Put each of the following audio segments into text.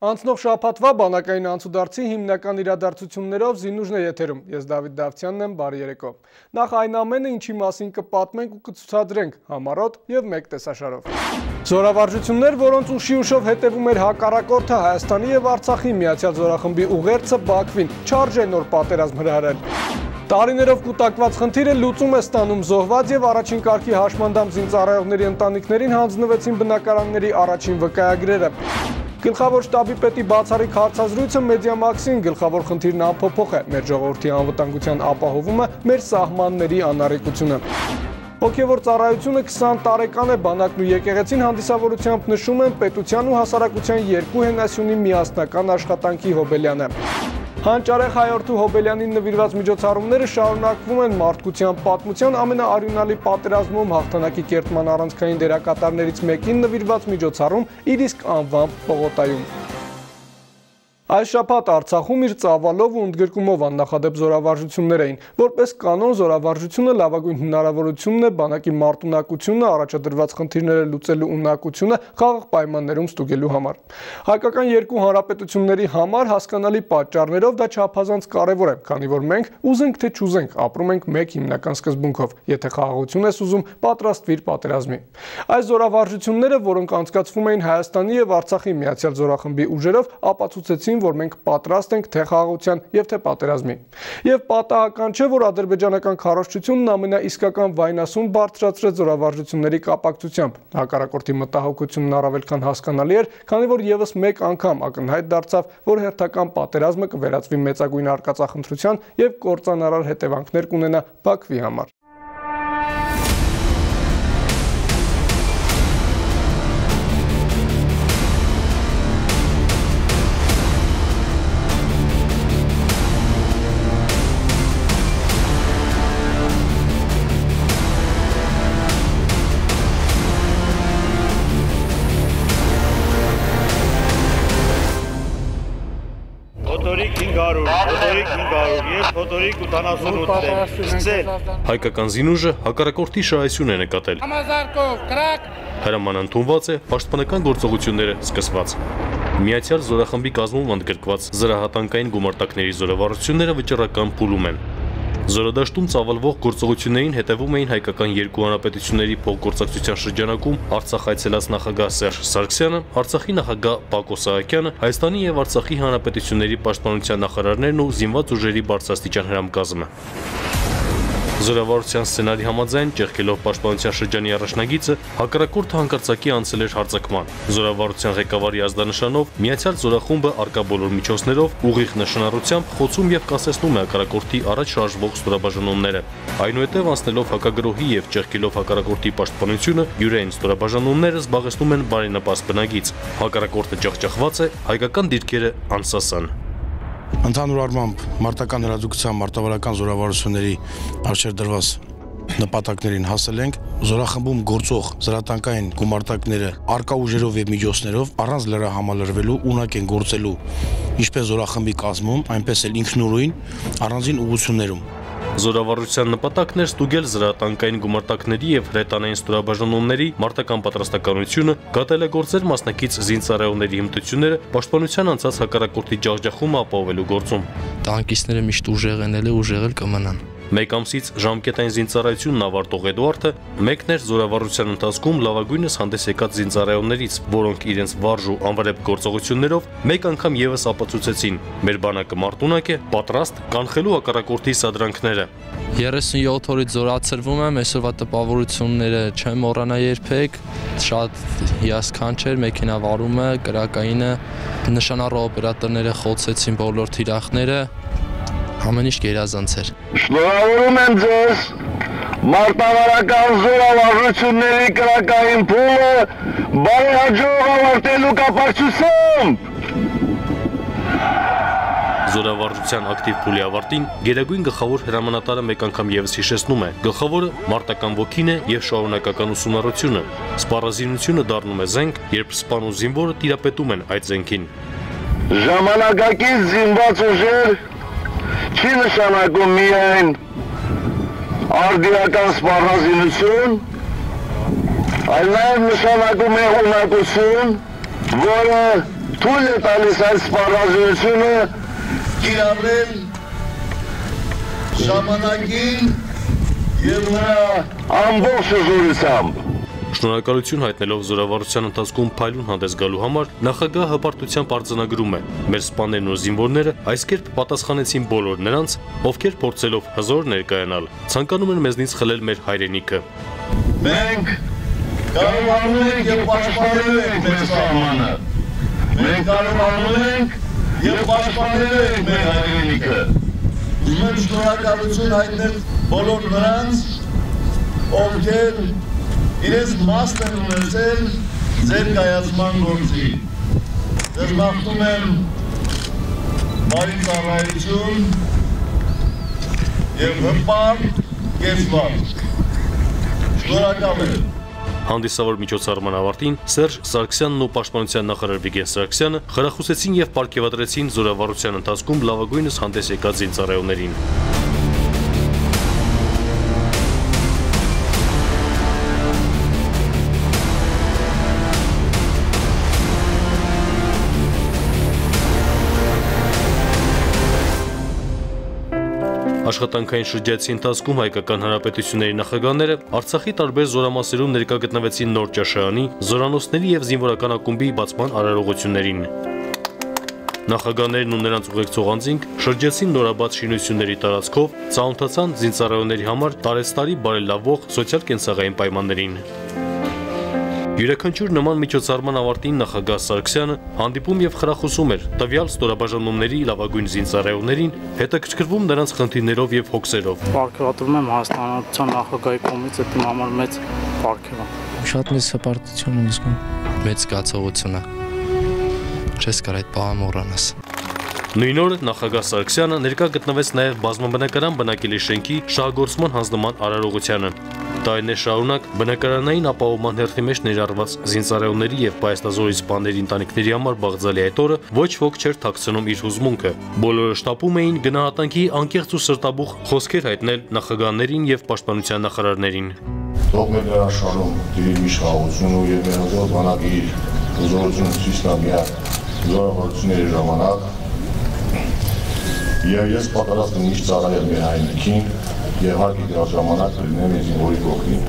Անցնող շաբաթվա բանակային անցուդարձի հիմնական իրադարձություններով Զինուժն է եթերում։ Ես Դավիթ Դավթյանն եմ, բարի երեկո։ Նախ այն ամենը, ինչի մասին կպատմենք ու կցուցադրենք համառոտ եւ մեկ տեսաշարով։ Զորավարժություններ, որոնց ուշի ուշով հետևում էր հակառակորդը Հայաստանի եւ Արցախի Միացյալ Զորախմբի ուղերձը Բաքվին, չարժ է նոր պատերազմ հրահրել։ Տարիներով կուտակված խնդիրը լուծում է ստանում զոհված եւ առաջին կարգի հաշմանդամ զինծառայողների ընտանիքներին հանձնվեցին բնակարանների առաջին վկայագրերը։ Գլխավոր շտաբի պետի բացառիկ հարցազրույցը Մեդիամաքսին գլխավոր խնդիրն անփոփոխ է։ Մեր ժողովրդի անվտանգության ապահովումը մեր սահմանների անառիկությունը։ Հոգևոր ծառայությունը 20 տարեկան է բանակն ու եկեղեցին հանդիսավորությամբ նշում են պետության ու հասարակության երկու հենասյունի միասնական աշխատանքի հոբելյանը։ Հանճարեղ հայորդու Հոբելյանին նվիրված միջոցառումները շարունակվում են մարդկության պատմության ամենաարյունալի պատերազմում հաղթանակի կերտման առանցքային դերակատարներից մեկին նվիրված միջոցառում իր իսկ անվամբ Պողոտայում։ Այս շաբաթ Արցախում իր ծավալով ու ընդգրկումով աննախադեպ զորավարժություններ էին։ Որպես կանոն զորավարժությունը լավագույն հնարավորությունն է բանակի մարտունակությունը, առաջադրված խնդիրները լուծելու ունակությունը խաղաղ պայմաններում ստուգելու համար։ Հայկական երկու հանրապետությունների համար հասկանալի պատճառներով դա չափազանց կարևոր է, քանի որ մենք ուզենք թե չուզենք ապրում ենք մեկ հիմնական սկզբունքով։ Եթե խաղաղություն ես ուզում, պատրաստվիր պատերազմի։ Այս զորավարժությունները, որոնք անցկացվում էին Հայաստանի եւ Արցախի Միացյալ Զորախմբի ուժերով, ապացուցեցին, որ մենք պատրաստ ենք թե խաղաղության եւ թե պատերազմի։ Եվ պատահական չէ, որ ադրբեջանական քարոշչությունն ամենաիսկական վայնասուն բարձրացրեց զորավարժությունների կապակցությամբ։ Հակառակորդի մտահոգությունն առավել քան հասկանալի էր, քանի որ եւս մեկ անգամ ակնհայտ դարձավ, որ հերթական պատերազմը կվերածվի մեծագույն արկածախնդրության եւ կործանարար հետևանքներ կունենա Բաքվի համար։ 500 եւ ֆոտորիկ 88 Սկսել։ Հայկական զինուժը հակառակորդի շահություն է նկատել։ Համազարկով, կրակ։ Հրաման ընդունված է պաշտպանական գործողությունները սկսված։ Միացյալ զորախմբի կազմում ընդգրկված զրահատանկային գումարտակների զորավարությունները վճռական փուլում են։ Զորադաշտում ծավալվող գործողություններին հետևում էին հայկական երկու հանրապետությունների փոխգործակցության շրջանակում Արցախ այցելած նախագահ Սերժ Սարգսյանը, Արցախի նախագահ Բակո Սահակյանը, Հայաստանի եւ Արցախի հանրապետությունների պաշտպանության նախարարներն ու զինված ուժերի բարձրաստիճան հրամկազմը։ Զորավարության սցենարի համաձայն ճեղքելով պաշտպանության շրջանի առաջնագիծը հակառակորդը հանկարծակի անցել էր հարձակման։ Զորավարության ղեկավարի ազդանշանով Միացյալ զորախումբը արկա բոլոր միջոցներով ուղիղ նշանառությամբ խոցում եւ կասեցնում է հակառակորդի առաջ շարժվող ստորաբաժանումները։ Այնուհետև անցնելով հակագրոհի եւ ճեղքելով հակառակորդի պաշտպանությունը յուրային ստորաբաժանումները զբաղեցնում են բարենպաստ բնագիծ։ Հակառակորդը ջախջախված է, հայկական դիրքերը անսասան։ Ընդհանուր առմամբ մարտական հրաձգության մարտավարական զորավարությունների արժեր դրված նպատակներին հասել ենք զորախմբում գործող զրատանկային գումարտակները արկա ուժերով եւ միջոցներով առանց լրահամալրվելու ունակ են գործելու ինչպես զորախմբի կազմում, այնպես էլ ինքնուրույն առանձին ուղություններում Զորավարության նպատակն էր ստուգել զրատանկային գումարտակների եւ հրետանային ստորաբաժանումների մարտական պատրաստականությունը, գատելագործել մասնակից զինծառայողների հմտությունները պաշտպանության անցած հակառակորդի ջախջախումը ապահովելու գործում։ Տանկիստները միշտ ուժեղ են ելել, ուժեղ էլ կմնան։ Մեկ ամսից ժամկետային զինծառայությունն ավարտող Էդուարդը մեկն էր զորավարության ընթացքում լավագույնս հանդես եկած զինծառայողներից, որոնք իրենց վարժ ու անվրեպ գործողություններով մեկ անգամ եւս ապացուցեցին. մեր բանակը մարտունակ է, պատրաստ կանխելու հակառակորդի սադրանքները։ 37 օրից զորացրվում եմ, այսօրվա տպավորությունները չեմ մոռանա երբեք։ Շատ հիասքանչ էր մեքենավարումը, կրակայինը, նշանառու օպերատորները խոցեցին բոլոր թիրախները, ամեն ինչ գերազանց էր։ Շնորհավորում եմ ձեզ մարտավարական զորավարությունների կրակային փուլը բարեհաջող ավարտելու կապակցությամբ Զորավարժության ակտիվ փուլի ավարտին Գերագույն գլխավոր հրամանատարը մեկ անգամ եւս հիշեցնում է. գլխավորը մարտական ոգին է եւ շարունակական ուսումնառությունը։ Սպառազինությունը դառնում է զենք, երբ սպան ու զինվորը տիրապետում են այդ զենքին։ Ժամանակակից զինված ուժեր չի նշանակում միայն արդիական սպառազինություն, այլ նաև նշանակում է ունակություն, որը թույլ է տալիս այս սպառազինությունը կիրառել ժամանակին եւ նրա ամբողջ զորությամբ Շնորհակալություն հայտնելով զորավարության ընթացքում փայլուն հանդես գալու համար նախագահ հպարտությամբ արձանագրում է. մեր սպաներն ու զինվորները այս կերպ պատասխանեցին բոլոր նրանց, ովքեր փորձելով հզոր ներկայանալ, ցանկանում են մեզնից խլել մեր հայրենիքը։ մենք կարողանում ենք եւ պաշտպանել ենք մեր սահմանը։ Մենք կարողանում ենք եւ պաշտպանել ենք մեր հայրենիքը։ եմ շնորհակալություն հայտնել բոլոր նրանց, ովքեր իրենց մասն են ունեցել ձեր կայացման գործի։ Ձեզ մաղթում եմ բարի ծառայություն եւ հպարտ կեցված։ Շնորհակալ եմ։ Հանդիսավոր միջոցառման ավարտին Սերժ Սարգսյանն ու Պաշտպանության նախարար Վիգեն Սարգսյանը խրախուսեցին եւ ապարգևատրեցին զորավարության ընթացքում լավագույնս հանդես եկած զինծառայողներին։ Աշխատանքային շրջայցի ընթացքում հայկական հանրապետությունների նախագահները Արցախի տարբեր զորամասերում ներկա գտնվեցին նոր ճաշարանի, զորանոցների եւ զինվորական ակումբի բացման արարողություններին։ Նախագահներն ու նրանց ուղեկցող անձինք շրջեցին նորաբաց շինությունների տարածքով, ծանոթացան զինծառայողների համար տարեստարի բարելավող սոցիալ-կենսաղային պայմաններին։ Յուրաքանչյուր նման միջոցառման ավարտին նախագահ Սարգսյանը հանդիպում եւ խրախուսում էր տվյալ ստորաբաժանումների լավագույն զինծառայողներին, հետաքրքրվում նրանց խնդիրներով եւ հոգսերով։ Պարգևատրում եմ Հայաստանության նախագահի կողմից այդ համար մեծ պարգև է։ Շատ մեծ հպարտություն եմ զգում։ Մեծ զգացողություն է։ Չես կարող այդ բանը մոռանաս։ Նույն օրը նախագահ Սարգսյանը ներկա գտնվեց նաև բազմաբնակարան բնակելի շենքի շահագործման հանձնման արարողությանը։ Տարիներ շարունակ բնակարանային ապահովման հերթի մեջ ներառված զինծառայողների եւ պայստազորի սպաների ընտանիքների համար բաղձալի այդ օրը ոչ ոք չէր ཐակցնում իր հուզմունքը։ Բոլորը շտապում էին գնահատանքի անկեղծ ու սրտաբուխ խոսքեր հայտնել նախագահներին եւ պաշտպանության նախարարներին։ Թող մեր հրաշանում դիրի իշխանություն ու եւ մերոզոտ բանակի զորություն ցույց տա միակ զորավարությունների ժամանակ եւ ես պատրաստ եմ միշտ ծառայել մեր հայրենիքին եւ հարկի դրա ժամանակ լինեմ ես որի կողքին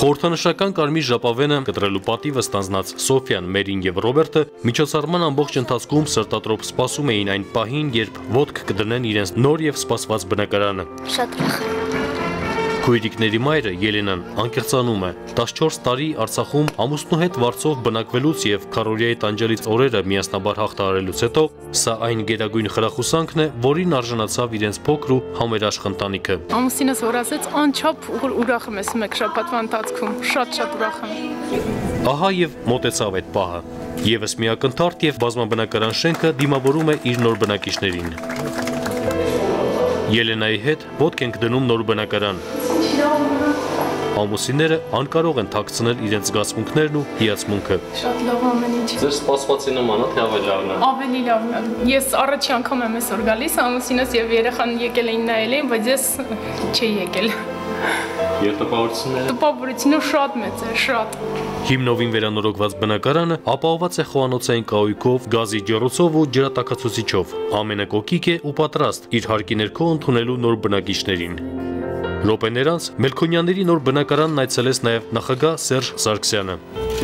Խորհրդանշական կարմիր ժապավենը կտրելու պատիվը ստանձնած Սոֆիան, Մերին եւ Ռոբերտը միջոցառման ամբողջ ընթացքում սրտատրոփ սպասում էին այն պահին, երբ ոտք կդնեն իրենց նոր եւ սպասված բնակարանը։ Շատ ուրախ եմ։ Քույրիկների մայրը Ելենան անկեղծանում է. 14 տարի Արցախում ամուսնու հետ վարձով բնակվելուց եւ Քարորիայի տանջալից օրերը միասնաբար հաղթահարելուց հետո սա այն գերագույն խրախուսանքն է, որին արժանացավ իրենց փոքր ու համերաշխ ընտանիքը։ Ամուսինս որ ասեց անչափ ուրախ եմ ես մեկ շաբաթվա ընթացքում, շատ-շատ ուրախ եմ։ Ահա եւ մոտեցավ այդ պահը։ Եվս մի ակնթարթ եւ բազմաբնակարան շենքը դիմավորում է իր նոր բնակիչներին։ Ելենայի հետ ոտք ենք դնում նոր բնակարան։ Ամուսինները անկարող են թաքցնել իրենց զգացմունքներն ու հիացմունքը։ Շատ լավ ամեն ինչ։ Ձեր սպասվածի նման է թե ավելի լավն է։ Ավելի լավն է։ Ես առաջի անգամ եմ այսօր գալիս, ամուսինս եւ երեխան եկել էին նայել էին, բայց ես չի եկել։ Եվ տպավորությունները։ Տպավորությունը շատ մեծ է, շատ։ Հիմնովին վերանորոգված բնակարանը ապահոված է խոհանոցային կահույքով, գազի ջեռոցով ու ջրատակացուցիչով։ Ամենակոկիկ է ու պատրաստ իր հարկի ներքո ընդունելու նոր բնակիչներին։ Րոպեներ անց Մելքոնյանների նոր բնակարանն այցելեց նաև նախագահ Սերժ Սարգսյանը։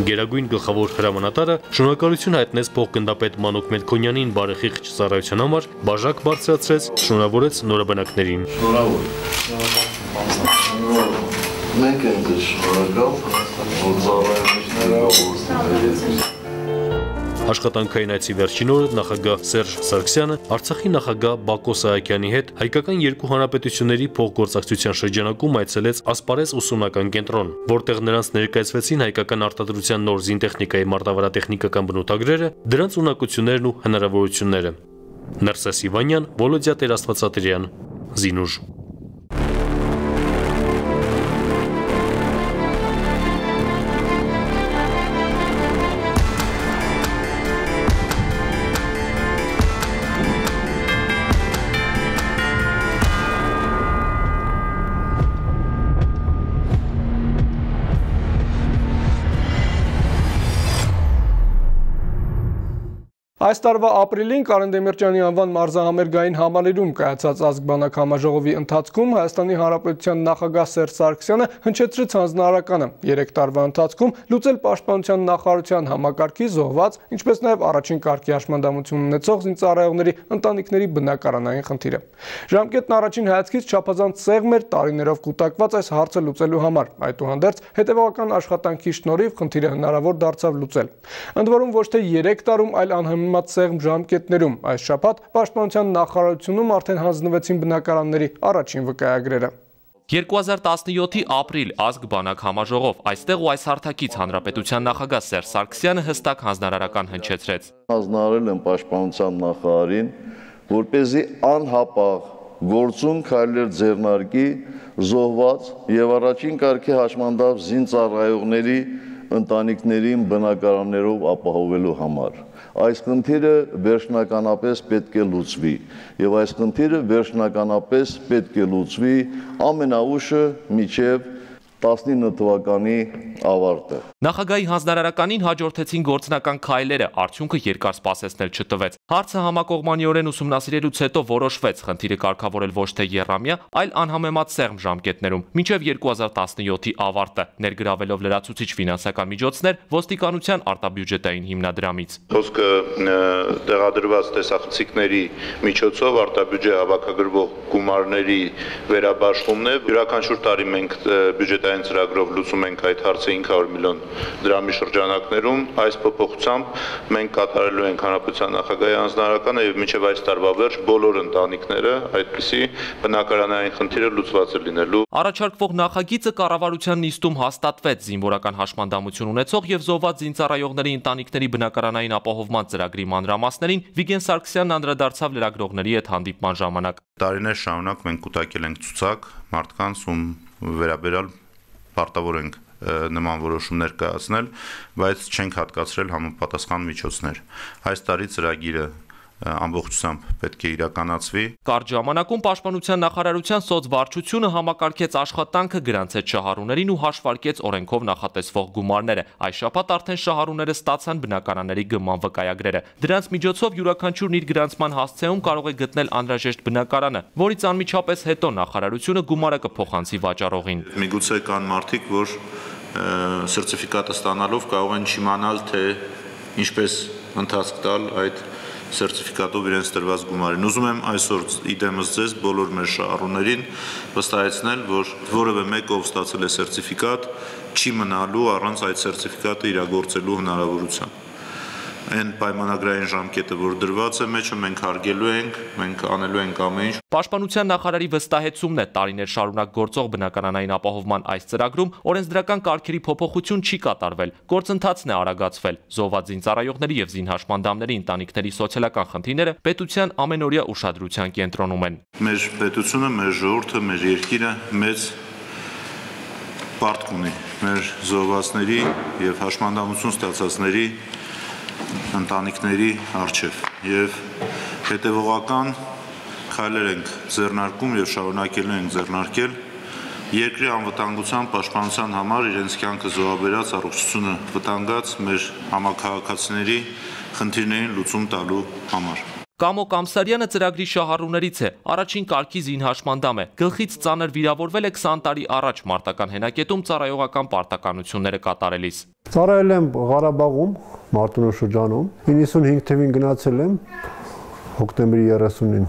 Գերագույն գլխավոր հրամանատարը շնորհակալություն հայտնեց փոխգնդապետ Մանուկ Մելքոնյանին բարեխիղճ ծառայության համար, բաժակ բարձրացրեց, շնորհավորեց նորաբնակներին։ Մենք ենք շնորհակալ, որ ծառայողները որ Աշխատանքային այցի վերջին օրը նախագահ Սերժ Սարգսյանը Արցախի նախագահ Բակո Սահակյանի հետ հայկական երկու հանրապետությունների փոխգործակցության շրջանակում այցելեց Ասպարեզ ուսումնական կենտրոն, որտեղ նրանց ներկայացվեցին հայկական արտադրության նոր զինտեխնիկայի մարտավարատեխնիկական բնութագրերը, դրանց ունակություններն ու հնարավորությունները։ Ներսես Իվանյան, Վոլոդիա Տեր-Աստվածատրյան, Զինուժ Այս տարվա ապրիլին Կարեն Դեմիրճյանի անվան մարզահամերգային համալիրում կայացած ազգբանակ համաժողովի ընթացքում Հայաստանի Հանրապետության նախագահ Սերժ Սարգսյանը հնչեցրեց հանձնարարականը 3 տարվա ընթացքում լուծել պաշտպանության նախարարության համակարգի զոհված, ինչպես նաև առաջին կարգի հաշմանդամություն ունեցող զինծառայողների ընտանիքների բնակարանային խնդիրը։ Ժամկետն առաջին հայացքից չափազանց սեղմ էր տարիներով կուտակված այս հարցը լուծելու համար։ Այդուհանդերձ հետևողական աշխատանքի շնորհիվ խնդիրը հնարավոր դարձավ լուծել։ Ընդ որում ոչ թե 3 տարում, այլ անհմ համեմատ սեղմ ժամկետներում այս շաբաթ Պաշտպանության նախարարությունում արդեն հանձնվեցին բնակարանների առաջին վկայագրերը։ 2017-ի ապրիլ ազգ բանակ համաժողով այստեղ ու այս հարթակից հանրապետության նախագահ Սերժ Սարգսյանը հստակ հանձնարարական հնչեցրեց։ Հանձնարարել են պաշտպանության նախարարին, որ เป զի անհապաղ գործում քայլեր ձեռնարկի զոհված եւ առաջին կարգի հաշմանդամ զինծառայողների ընտանիքներին բնակարաններով ապահովելու համար այս խնդիրը վերջնականապես պետք է լուծվի եւ այս խնդիրը վերջնականապես պետք է լուծվի ամենաուշը միջև 19 թվականի ավարտը։ Նախագահի հանձնարարականին հաջորդեցին գործնական քայլերը, արդյունքը երկար սպասեցնել չտվեց։ Հարցը համակողմանիորեն ուսումնասիրելուց հետո որոշվեց խնդիրը կարգավորել ոչ թե երամյա, այլ անհամեմատ սեղմ ժամկետներում, մինչև 2017-ի ավարտը, ներգրավելով լրացուցիչ ֆինանսական միջոցներ ոստիկանության արտաբյուջետային հիմնադրամից։ Խոսքը տեղադրված տեսախցիկների միջոցով արտաբյուջե հավաքագրվող գումարների վերաբաշխումն է։ Յուրաքանչյուր տարի մենք բյուջետային բյուջետային ծրագրով լուծում ենք այդ հարցը 500 միլիոն դրամի շրջանակներում, այս փոփոխությամբ մենք կատարելու ենք հանրապետության նախագահի անձնարարականը եւ մինչեւ այս տարվա վերջ բոլոր ընտանիքները այդպիսի բնակարանային խնդիրը լուծված է լինելու։ Առաջարկվող նախագիծը կառավարության նիստում հաստատվեց զինվորական հաշմանդամություն ունեցող եւ զոհված զինծառայողների ընտանիքների բնակարանային ապահովման ծրագրի մանրամասներին Վիգեն Սարգսյանն անդրադարձավ լրագրողների հետ հանդիպման ժամանակ։ Տարիներ շարունակ մենք կուտակել ենք ցուցակ մարդկանց, ում վերաբերալ պարտավոր ենք նման որոշումներ կայացնել, բայց չենք հատկացրել համապատասխան միջոցներ։ Այս տարի ծրագիրը ամբողջությամբ պետք է իրականացվի։ Կարճ ժամանակում Պաշտպանության նախարարության սոցվարչությունը համակարգեց աշխատանքը գրանցեց շահառուներին ու հաշվարկեց օրենքով նախատեսվող գումարները։ Այս շաբաթ արդեն շահառուները ստացան բնակարանների գման վկայագրերը։ Դրանց միջոցով յուրաքանչյուրն իր գրանցման հասցեում կարող է գտնել անհրաժեշտ բնակարանը, որից անմիջապես հետո նախարարությունը գումարը կփոխանցի վաճառողին։ Միգուցե կան մարդիկ, որ սերտիֆիկատը ստանալով կարող են չիմանալ, թե ինչպես ընթացք տալ այդ սերտիֆիկատով իրենց տրված գումարին։ Ուզում եմ այսօր իդեմս ձեզ բոլոր մեր շահառուներին վստահեցնել, որ որևէ մեկը ով ստացել է սերտիֆիկատ, չի մնալու առանց այդ սերտիֆիկատը իրագործելու հնարավորության այն պայմանագրային ժամկետը, որ դրված է մեջը, մենք հարգելու ենք, մենք անելու ենք ամեն ինչ։ Պաշտպանության նախարարի վստահեցումն է. տարիներ շարունակ գործող բնակարանային ապահովման այս ծրագրում օրենսդրական կարգերի փոփոխություն չի կատարվել, գործընթացն է արագացվել։ Զոհված զինծառայողների եւ զինհաշմանդամների ընտանիքների սոցիալական խնդիրները պետության ամենօրյա ուշադրության կենտրոնում են։ Մեր պետությունը, մեր ժողովուրդը, մեր երկիրը մեծ պարտք ունի մեր զոհվածների եւ հաշմանդամություն ստացածների ընտանիքների արչև եւ հետեւողական քայլեր ենք ձեռնարկում եւ շարունակելու ենք ձեռնարկել երկրի անվտանգության պաշտպանության համար իրենց կյանքը զոհաբերած առողջությունը վտանգած մեր համակարգացիների խնդիրներին լուծում տալու համար Կամո Կամսարյանը ծրագրի շահառուներից է, առաջին կարգի զինհաշմանդամ է։ Գլխից ծանր վիրավորվել է 20 տարի առաջ մարտական հենակետում ծառայողական պարտականությունները կատարելիս։ Ծառայել եմ Ղարաբաղում, Մարտունու շրջանում, 95 թվին գնացել եմ հոկտեմբերի 30-ին։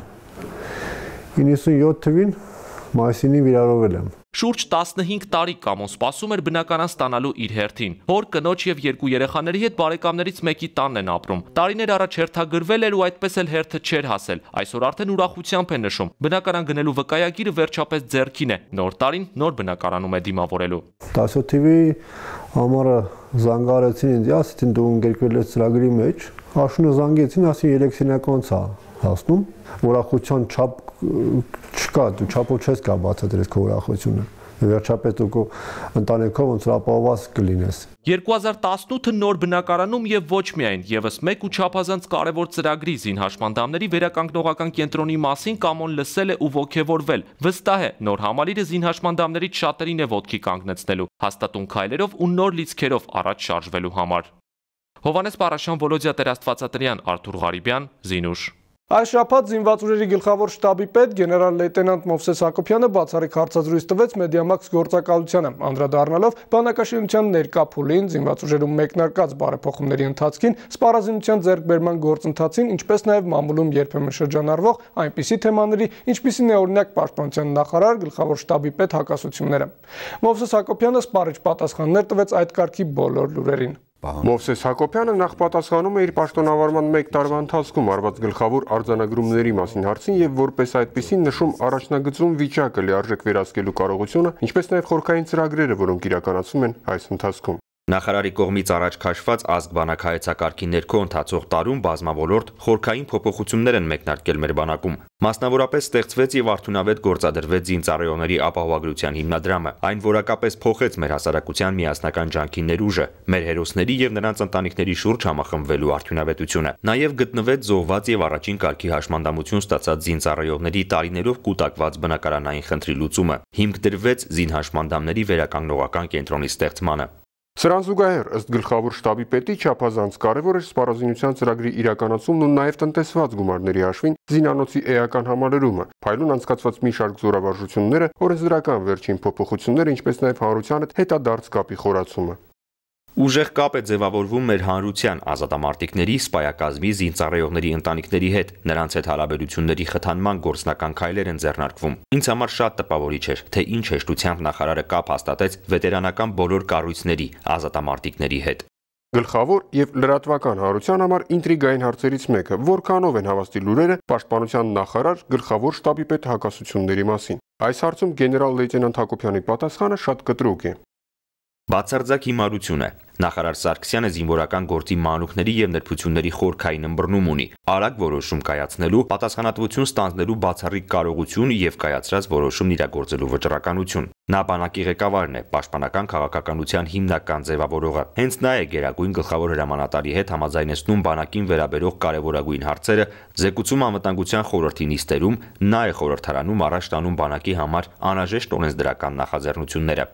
97 թվին մայիսին վիրավորվել եմ։ Շուրջ 15 տարի Կամոն սպասում էր բնականան ստանալու իր հերթին։ Հոր, կնոջ եւ երկու երեխաների հետ բարեկամներից մեկի տանն են ապրում։ Տարիներ առաջ հերթագրվել էր ու այդպես էլ հերթը չէր հասել։ Այսօր արդեն ուրախությամբ է նշում։ Բնականան գնելու վկայագիրը վերջապես ձեռքին է։ Նոր տարին նոր բնակարանում է դիմավորելու։ 10 թվի համարը զանգարեցին ինձ, ասեցին դու ընկերվել ես ծրագրի մեջ։ Աշունը զանգեցին, ասին 3 սենյակոնց է հասնում։ Ուրախության չափ չկա, դու չափով չես կա բացատրես քո ուրախությունը վերջապես դու քո ընտանիքով ոնց ապահովված կլինես 2018-ը նոր բնակարանում եւ ոչ միայն եւս մեկ ու չափազանց կարևոր ծրագրի զինհաշմանդամների վերականգնողական կենտրոնի մասին կամոն լսել է ու ողջևորվել վստահ է նոր համալիրը զինհաշմանդամներից շատերին է ոտքի կանգնեցնելու հաստատուն քայլերով ու նոր լիցքերով առաջ շարժվելու համար Հովանես Պարաշյան, Վոլոդիա Տերաստվածատրյան, Արթուր Ղարիբյան, Զինուշ Այս շաբաթ զինված ուժերի գլխավոր շտաբի պետ գեներալ լեյտենանտ Մովսես Հակոբյանը բացառիկ հարցազրույց տվեց Մեդիամաքս գործակալությանը, անդրադառնալով բանակաշինության ներկա փուլին, զինված ուժերում մեկնարկած բարեփոխումների ընթացքին, սպառազինության ձեռքբերման գործընթացին, ինչպես նաև մամուլում երբեմն շրջանառվող այնպիսի թեմաների, ինչպիսին է օրինակ պաշտպանության նախարար, գլխավոր շտաբի պետ հակասությունները։ Մովսես Հակոբյանը սպառիչ պատասխաններ տվեց այդ կարգի բոլոր լուրերին։ Մովսես Հակոբյանը նախ պատասխանում է իր պաշտոնավարման 1 տարվա ընթացքում արված գլխավոր արձանագրումների մասին հարցին եւ որպես այդպեսին նշում առաջնագծում վիճակը լիարժեք վերահսկելու կարողությունը, ինչպես նաեւ խորքային ծրագրերը, որոնք իրականացում են այս ընթացքում։ Նախարարի կողմից առաջ քաշված ազգ-բանակ հայեցակարգի ներքո ընթացող տարում բազմավորորդ խորքային փոփոխություններ են մեկնարկել մեր բանակում։ Մասնավորապես ստեղծվեց եւ արդյունավետ գործադրվեց զինծառայողների ապահովագրության հիմնադրամը։ Այն որակապես փոխեց մեր հասարակության միասնական ջանքի ներուժը, մեր հերոսների եւ նրանց ընտանիքների շուրջ համախմբվելու արդյունավետությունը։ Նաեւ գտնվեց զոհված եւ առաջին կարգի հաշմանդամություն ստացած զինծառայողների տարիներով կൂട്ടակված բնակարանային խնդրի լուծումը։ Հիմք դրվեց զինհաշմանդամների վերականգնողական կենտրոնի ստեղծմանը։ Սրան զուգահեռ ըստ գլխավոր շտաբի պետի չափազանց կարևոր է սպառազինության ծրագրի իրականացումն ու նաև տնտեսված գումարների հաշվին զինանոցի էական համալրումը, փայլուն անցկացված մի շարք զորավարժությունները, օրենսդրական վերջին փոփոխությունները, ինչպես նաև հանրության հետ հետադարձ կապի խորացումը։ Ուժեղ կապ է ձևավորվում մեր հանրության ազատամարտիկների, սպայակազմի, զինծառայողների ընտանիքների հետ։ Նրանց հետ հարաբերությունների խթանման գործնական քայլեր են ձեռնարկվում։ Ինձ համար շատ տպավորիչ էր, թե ինչ հեշտությամբ նախարարը կապ հաստատեց վետերանական բոլոր կառույցների, ազատամարտիկների հետ։ Գլխավոր եւ լրատվական հարության համար ինտրիգային հարցերից մեկը՝ որքանով են հավաստի լուրերը պաշտպանության նախարար գլխավոր շտաբի պետ հակասությունների մասին։ Այս հարցում գեներալ լեյտենանտ Հակոբյանի պատասխանը շատ կտրուկ է։ Բացարձակ հիմարություն է։ Նախարար Սարգսյանը զինվորական գործի մանուկների եւ նրբությունների խորքային ըմբռնում ունի։ Արագ որոշում կայացնելու, պատասխանատվություն ստանձնելու բացառիկ կարողություն եւ կայացրած որոշումն իրագործելու վճռականություն։ Նա բանակի ղեկավարն է, պաշտպանական քաղաքականության հիմնական ձևավորողը։ Հենց նա է Գերագույն գլխավոր հրամանատարի հետ համաձայնեցնում բանակին վերաբերող կարևորագույն հարցերը, զեկուցում անվտանգության խորհրդի նիստերում, նա է խորհրդարանում առաջ տանում բանակի համար անհրաժեշտ օրենսդրական նախաձեռնությունները։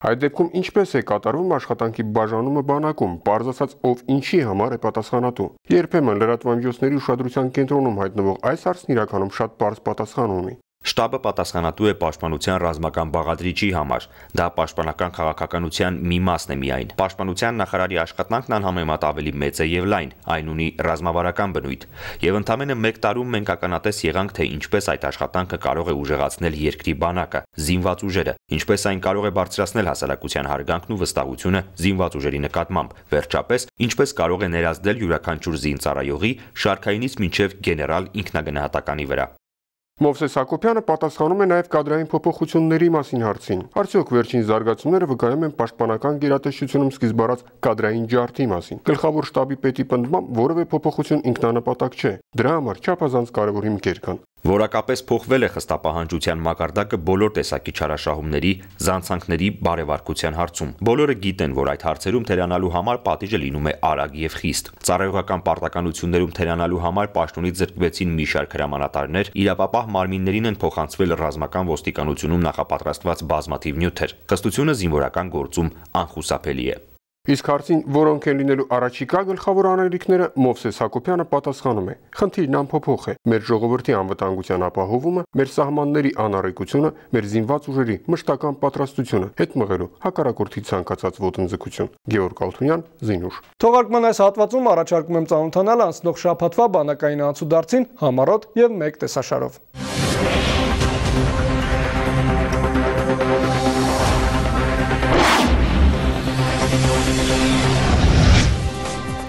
Այդ դեպքում ինչպես է կատարվում աշխատանքի բաժանումը բանակում, բարձրացած ով ինչի համար է պատասխանատու։ Երբեմն լրատվամիջոցների ուշադրության կենտրոնում հայտնվող այս հարցն իրականում շատ բարձ պատասխան ունի։ Շտաբը պատասխանատու է պաշտպանության ռազմական բաղադրիչի համար։ Դա պաշտպանական քաղաքականության մի մասն է միայն։ Պաշտպանության նախարարի աշխատանքն անհամեմատ ավելի մեծ է եւ լայն, այն ունի ռազմավարական բնույթ։ Եվ ընդամենը 1 տարում մենք ականատես եղանք, թե ինչպես այդ աշխատանքը կարող է ուժեղացնել երկրի բանակը, զինված ուժերը, ինչպես այն կարող է բարձրացնել հասարակության հարգանքն ու վստահությունը զինված ուժերի նկատմամբ։ Վերջապես, ինչպես կարող է ներազդել յուրաքանչյուր զինծառայողի շարքայինից մինչև գեներալ ինքնագնահատականի վրա։ Մովսես Հակոբյանը պատասխանում է նաև կադրային փոփոխությունների մասին հարցին։ Արդյոք վերջին զարգացումները վկայում են պաշտպանական գերատեսչությունում սկիզբ առած կադրային ջարդի մասին։ Գլխավոր շտաբի պետի պնդմամբ որևէ փոփոխություն ինքնանպատակ չէ։ Դրա համար չափազանց կարևոր հիմքեր կան։ Որակապես փոխվել է խստապահանջության մակարդակը բոլոր տեսակի չարաշահումների, զանցանքների բարևարկության հարցում։ Բոլորը գիտեն, որ այդ հարցերում թերանալու համար պատիժը լինում է արագ եւ խիստ։ Ծառայողական պարտականություններում թերանալու համար պաշտոնից զրկվեցին մի շարք հրամանատարներ, իրապապահ մարմիններին են փոխանցվել ռազմական ոստիկանությունում նախապատրաստված բազմաթիվ նյութեր։ Խստությունը զինվորական գործում անխուսափելի է։ Իսկ հարցին, որոնք են լինելու առաջիկա գլխավոր անելիքները, Մովսես Հակոբյանը պատասխանում է. Խնդիրն անփոփոխ է։ Մեր ժողովրդի անվտանգության ապահովումը, մեր սահմանների անառիկությունը, մեր զինված ուժերի մշտական պատրաստությունը հետ մղելու հակառակորդի ցանկացած ոտնձգություն։ Գեորգ Ալթունյան, Զինուշ։ Թողարկման այս հատվածում առաջարկում եմ ծանոթանալ անցնող շաբաթվա բանակային անցուդարձին համառոտ եւ մեկ տեսաշարով։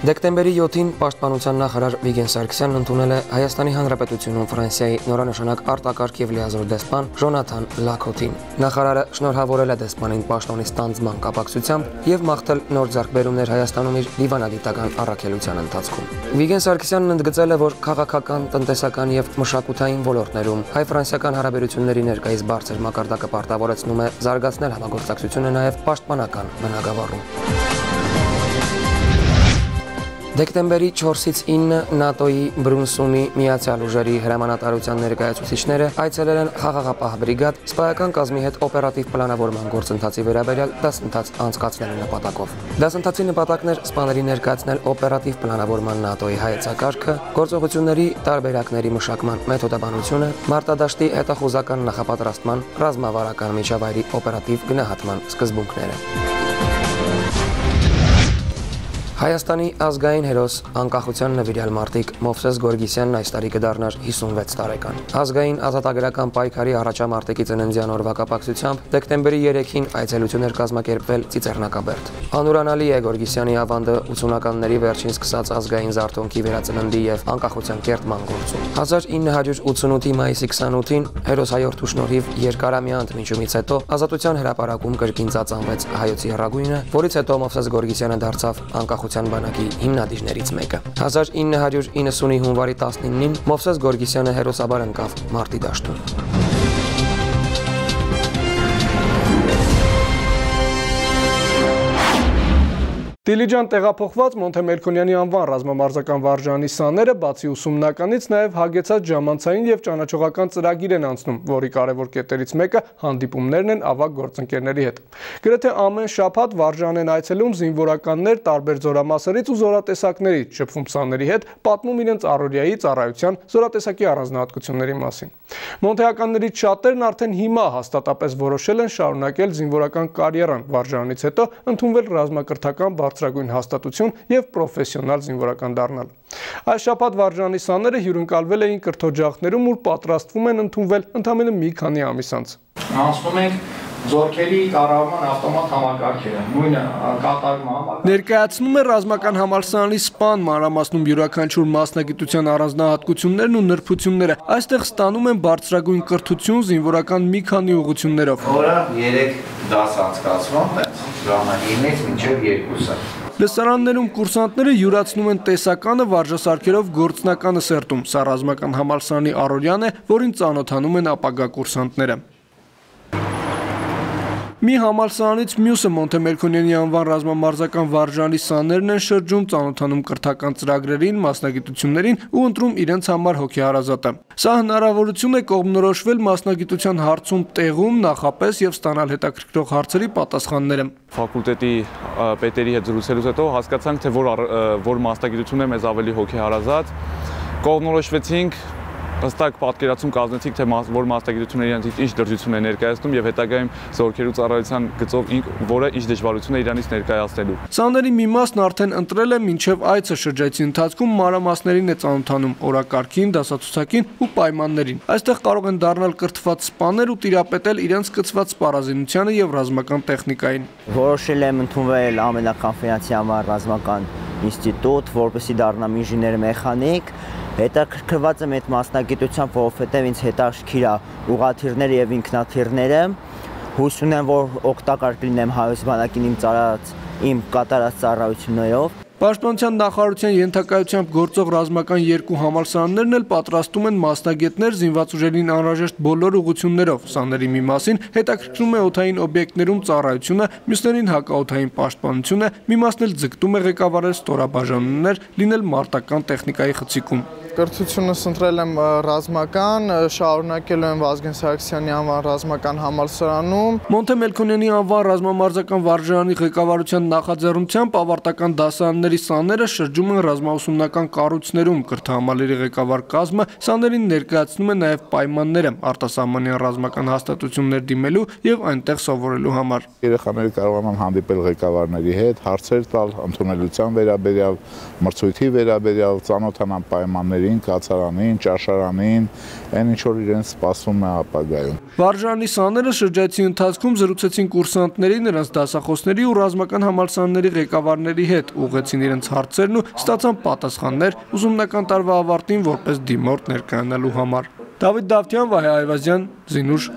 Դեկտեմբերի 7-ին Պաշտպանության նախարար Վիգեն Սարգսյանն ընդունել է Հայաստանի Հանրապետությունում Ֆրանսիայի նորանշանակ արտակարգ եւ լիազոր դեսպան Ժոնաթան Լակոթին։ Նախարարը շնորհավորել է դեսպանին պաշտոնի ստանձնման կապակցությամբ եւ մաղթել նոր ձեռքբերումներ Հայաստանում իր դիվանագիտական առաքելության ընթացքում։ Վիգեն Սարգսյանն ընդգծել է, որ քաղաքական, տնտեսական եւ մշակութային ոլորտներում հայ-ֆրանսիական հարաբերությունների ներկայիս բարձր մակարդակը պարտավորեցնում է զարգացնել համագործակցությունը նաեւ պաշտպանական բնագավառում։ Դեկտեմբերի 4-ից 9 ՆԱՏՕ-ի Բրունսումի միացյալ ուժերի հրամանատարության ներկայացուցիչները այցելել են խաղաղապահ բրիգադ սպայական կազմի հետ օպերատիվ պլանավորման գործընթացի վերաբերյալ դասընթաց անցկացնելու նպատակով։ Դասընթացի նպատակն էր սպաների ներկայացնել օպերատիվ պլանավորման ՆԱՏՕ-ի հայեցակարգը, գործողությունների տարբերակների մշակման մեթոդաբանությունը, մարտադաշտի հետախուզական նախապատրաստման, ռազմավարական միջավայրի օպերատիվ գնահատման սկզբունքները։ Հայաստանի ազգային հերոս անկախության նվիրյալ մարտիկ Մովսես Գորգիսյանն այս տարի կդառնար 56 տարեկան։ Ազգային ազատագրական պայքարի առաջամարտիկի ծննդյան օրվա կապակցությամբ դեկտեմբերի 3-ին այցելություններ կազմակերպվել Ծիծեռնակաբերդ։ Անուրանալի է Գորգիսյանի ավանդը 80-ականների վերջին սկսած ազգային զարթոնքի վերածննդի եւ անկախության կերտման գործում։ 1988-ի մայիսի 28-ին հերոսայորդու շնորհիվ երկարամյա ընդմիջումից հետո ազատության հրապարակում կրկին ծածանվեց հայոցի հերագույնը, որից հետո Մովսես Գորգիսյանը դարձավ անկախ Անկախության բանակի հիմնադիրներից մեկը։ 1990-ի հունվարի 19-ին Մովսես Գորգիսյանը հերոսաբար ընկավ մարտի դաշտում։ Դիլիջան տեղափոխված Մոնթեմելքոնյանի անվան ռազմամարզական վարժանի սաները բացի ուսումնականից նաև հագեցած ժամանցային եւ ճանաչողական ծրագիր են անցնում, որի կարևոր կետերից մեկը հանդիպումներն են ավագ գործընկերների հետ։ Գրեթե ամեն շաբաթ վարժան են այցելում զինվորականներ տարբեր զորամասերից ու զորատեսակներից, շփվում սաների հետ, պատմում իրենց առօրյայի ծառայության զորատեսակի առանձնահատկությունների մասին։ Մոնթեականներից շատերն արդեն հիմա հաստատապես որոշել են շարունակել զինվորական կարիերան վարժանից հետո ընդունվել ռազմակրթական բարձրագույն հաստատություն եւ պրոֆեսիոնալ զինվորական դառնալ։ Այս շաբաթ վարժանի սաները հյուրընկալվել էին կրթօջախներում, ուր պատրաստվում են ընդունվել ընդամենը մի քանի ամիս անց։ Անցնում ենք զորքերի կառավարման ավտոմատ համակարգերը, նույնը կատարում համակարգ։ Ներկայացնում է ռազմական համալսարանի սպան մանրամասնում յուրաքանչյուր մասնագիտության առանձնահատկություններն ու նրբությունները։ Այստեղ ստանում են բարձրագույն կրթություն զինվորական մի քանի ուղություններով։ Որը 3 դաս անցկացվում, տենց ժամը 9-ից մինչև 2-ը։ Լսարաններում կուրսանտները յուրացնում են տեսականը վարժասարքերով գործնականը սերտում։ Սա ռազմական համալսարանի առօրյան է, որին ծանոթանում են ապագա կուրսանտները։ Մի համալսարանից մյուսը Մոնտեմելքոնյանի անվան ռազմամարզական վարժանի սաներն են շրջում, ծանոթանում կրթական ծրագրերին, մասնագիտություններին ու ընտրում իրենց համար հոգեհարազատը։ Սա հնարավորություն է կողմնորոշվել մասնագիտության հարցում տեղում, նախապես եւ ստանալ հետաքրքրող հարցերի պատասխանները։ Ֆակուլտետի պետերի հետ զրուցելուց հետո հասկացանք, թե որ որ մասնագիտությունն է մեզ ավելի հոգեհարազատ։ Կողմնորոշվեցինք հստակ պատկերացում կազմեցիք, թե որ մասնագիտությունները իրանից ինչ դրժություն է ներկայացնում եւ հետագայում զորքերու ծառայության գծով որը ինչ դժվարություն է իրանից ներկայացնելու։ Սաների մի մասն արդեն ընտրել է մինչև այցը շրջայցի ընթացքում մանրամասներին է ծանոթանում օրակարգին, դասացուցակին ու պայմաններին։ Այստեղ կարող են դառնալ կրթված սպաներ ու տիրապետել իրենց կցված սպառազինությանը եւ ռազմական տեխնիկային։ Որոշել եմ ընդունվել ամենակոնֆիդենցիալ ռազմական ինստիտուտ, որպեսի դառնամ ինժեներ մեխանիկ հետաքրքրված եմ այդ մասնագիտությամբ, որովհետև ինձ հետաքրքիր է ուղաթիռները եւ ինքնաթիռները։ Հույս ունեմ, որ օգտակար կլինեմ հայոց բանակին իմ ծառայած իմ կատարած ծառայություններով։ Պաշտպանության նախարարության ենթակայությամբ գործող ռազմական երկու համալսարաններն էլ պատրաստում են մասնագետներ զինված ուժերին անհրաժեշտ բոլոր ուղություններով։ Սաների մի մասին հետաքրքրում է օթային օբյեկտներում ծառայությունը, մյուսներին հակաօթային պաշտպանությունը, մի մասն էլ ձգտում է ղեկավարել ստորաբաժանումներ, լինել մարտական տեխնիկայի խցիկում կրթությունս ընտրել եմ ռազմական, շարունակել եմ Վազգեն Սարգսյանի անվան ռազմական համալսարանում։ Մոնթե Մելքոնյանի անվան ռազմամարզական վարժարանի ղեկավարության նախաձեռնությամբ ավարտական դասարանների սաները շրջում են ռազմաուսումնական կառույցներում։ Կրթահամալիրի ղեկավար կազմը սաներին ներկայացնում է նաև պայմանները արտասահմանյան ռազմական հաստատություններ դիմելու եւ այնտեղ սովորելու համար։ Երեխաները կարողանան հանդիպել ղեկավարների հետ, հարցեր տալ ընդունելության վերաբերյալ, մրցույթի վերաբերյալ, ծանոթանան պայմանների տներին, կացարանին, ճաշարանին, այն ինչ որ իրենց սպասում է ապագայում։ Վարժանի սաները շրջայցի ընթացքում զրուցեցին կուրսանտների, նրանց դասախոսների ու ռազմական համալսարանների ղեկավարների հետ, ուղղեցին իրենց հարցերն ու ստացան պատասխաններ ուսումնական տարվա ավարտին որպես դիմորդ ներկայանալու համար։ Դավիթ Դավթյան, Վահե Այվազյան, Զինուշ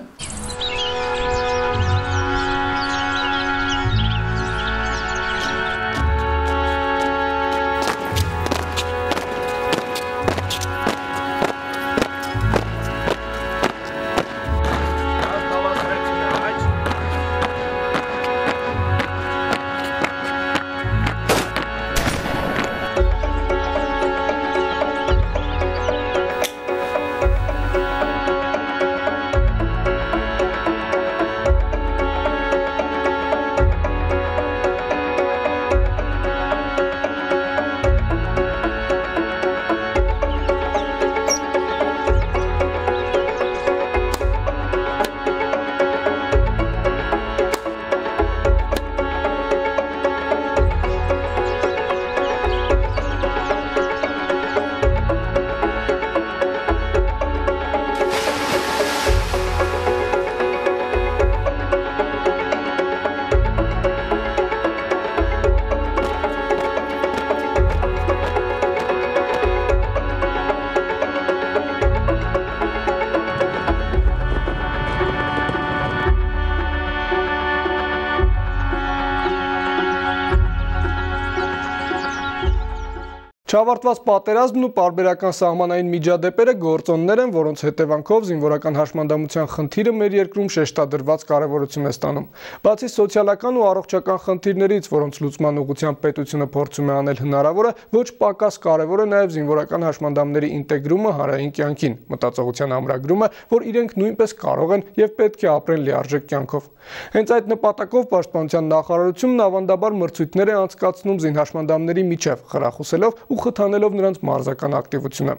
Չավարտված պատերազմն ու պարբերական սահմանային միջադեպերը գործոններ են, որոնց հետևանքով զինվորական հաշմանդամության խնդիրը մեր երկրում շեշտադրված կարևորություն է ստանում։ Բացի սոցիալական ու առողջական խնդիրներից, որոնց լուծման ուղղությամբ պետությունը փորձում է անել հնարավորը, ոչ պակաս կարևոր է նաև զինվորական հաշմանդամների ինտեգրումը հանրային կյանքին, մտածողության ամրագրումը, որ իրենք նույնպես կարող են եւ պետք է ապրեն լիարժեք կյանքով։ Հենց այդ նպատակով Պաշտպանության նախարարությունն ավանդաբար մրցույթներ է անցկացնում զինհաշմանդամների միջև, խրախուսելով ու խթանելով նրանց մարզական ակտիվությունը։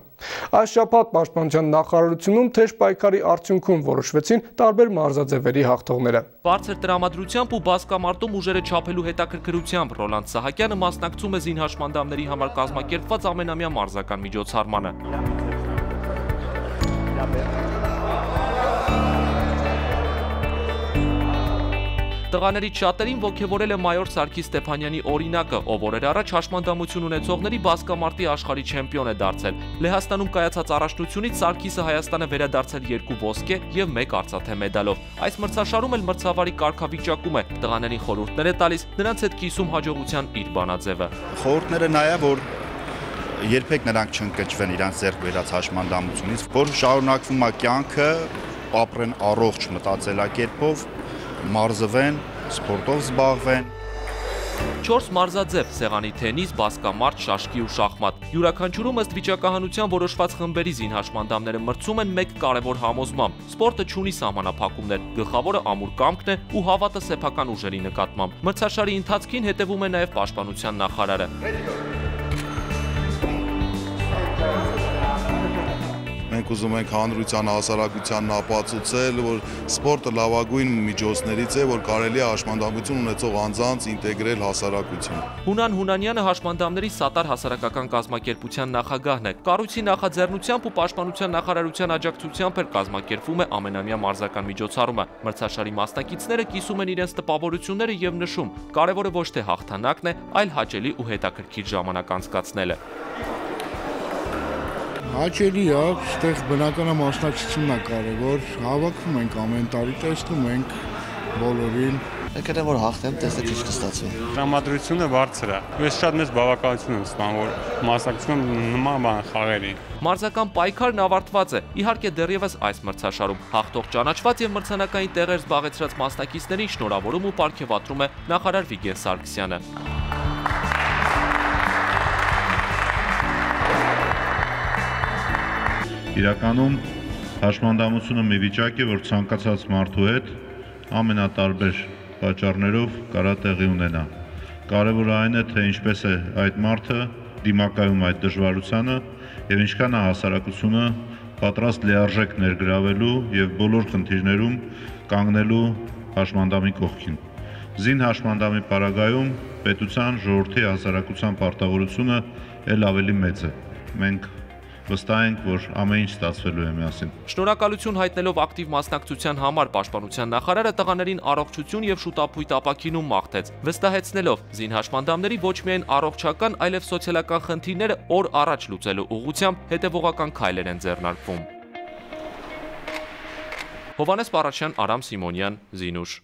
Այս շաբաթ Պաշտպանության նախարարությունում թեժ պայքարի արդյունքում որոշվեցին տարբեր մարզաձևերի հաղթողները։ Բարձր տրամադրությամբ ու բասկամարտում ուժերը չափելու հետաքրքրությամբ Ռոլանդ Սահակյանը մասնակցում է զինհաշմանդամների համար կազմակերպված ամենամյա մարզական միջոցառմանը։ Տղաներից շատերին ոգևորել է մայոր Սարգիս Ստեփանյանի օրինակը, ով օրեր առաջ հաշմանդամություն ունեցողների բասկամարտի աշխարհի չեմպիոն է դարձել։ Լեհաստանում կայացած առաջնությունից Սարգիսը Հայաստանը վերադարձել երկու ոսկե եւ մեկ արծաթե մեդալով։ Այս մրցաշարում էլ մրցավարի կարգավիճակում է։ Տղաներին խորհուրդներ է տալիս նրանց հետ կիսում հաջողության իր բանաձևը։ Խորհուրդները նայա որ երբեք նրանք չընկճվեն իրանց ձեռք վերած հաշմանդամությունից, որ շարունակվում է կյանքը, ապրեն առողջ մտածելակերպով, մարզվեն, սպորտով զբաղվեն։ 4 մարզաձև՝ սեղանի թենիս, բասկամարտ, շաշկի ու շախմատ։ Յուրաքանչյուրում ըստ վիճակահանության որոշված խմբերի զինհաշմանդամները մրցում են մեկ կարևոր համոզմամբ։ Սպորտը չունի սահմանափակումներ, գլխավորը ամուր կամքն է ու հավատը սեփական ուժերի նկատմամբ։ Մրցաշարի ընթացքին հետևում է նաև պաշտպանության նախարարը։ մենք ուզում ենք հանրության հասարակությանն ապացուցել, որ սպորտը լավագույն միջոցներից է, որ կարելի է հաշմանդամություն ունեցող անձանց ինտեգրել հասարակություն։ Հունան Հունանյանը հաշմանդամների սատար հասարակական կազմակերպության նախագահն է։ Կառույցի նախաձեռնությամբ ու պաշտպանության նախարարության աջակցությամբ էր կազմակերպվում է ամենամյա մարզական միջոցառումը։ Մրցաշարի մասնակիցները կիսում են իրենց տպավորությունները եւ նշում. կարևորը ոչ թե հաղթանակն է, այլ հաճելի ու հետաքրքիր ժամանակ անցկացնելը հաճելի է, այստեղ բնականը մասնակցությունն է կարևոր, հավաքվում ենք ամեն տարի, տեսնում ենք բոլորին։ Եկել եմ որ հաղթեմ, տեսեք ինչ կստացվի։ Տրամադրությունը բարձր է։ Ես շատ մեծ բավականություն եմ ստանում, որ մասնակցում նման բան խաղերի։ Մարզական պայքարն ավարտված է։ Իհարկե դեռևս այս մրցաշարում հաղթող ճանաչված եւ մրցանակային տեղեր զբաղեցրած մասնակիցներին շնորհավորում ու ապարգևատրում է նախարար Վիգեն Սարգսյանը։ Իրականում հաշմանդամությունը մի վիճակ է, որ ցանկացած մարդու հետ ամենատարբեր պատճառներով կարա տեղի ունենա։ Կարևորը այն է, թե ինչպես է այդ մարդը դիմակայում այդ դժվարությանը եւ ինչքան է հասարակությունը պատրաստ լիարժեք ներգրավելու եւ բոլոր խնդիրներում կանգնելու հաշմանդամի կողքին։ Զին հաշմանդամի պարագայում պետության, ժողովրդի, հասարակության պարտավորությունը ել ավելի մեծ է։ Մենք վստահ ենք, որ ամեն ինչ ստացվելու է միասին։ Շնորհակալություն հայտնելով ակտիվ մասնակցության համար Պաշտպանության նախարարը տղաներին առողջություն եւ շուտապույտ ապակինում մաղթեց, վստահեցնելով զինհաշմանդամների ոչ միայն առողջական, այլև սոցիալական խնդիրները օր առաջ լուծելու ուղղությամբ հետևողական քայլեր են ձեռնարկվում։ Հովանես Պարաշյան, Արամ Սիմոնյան, Զինուշ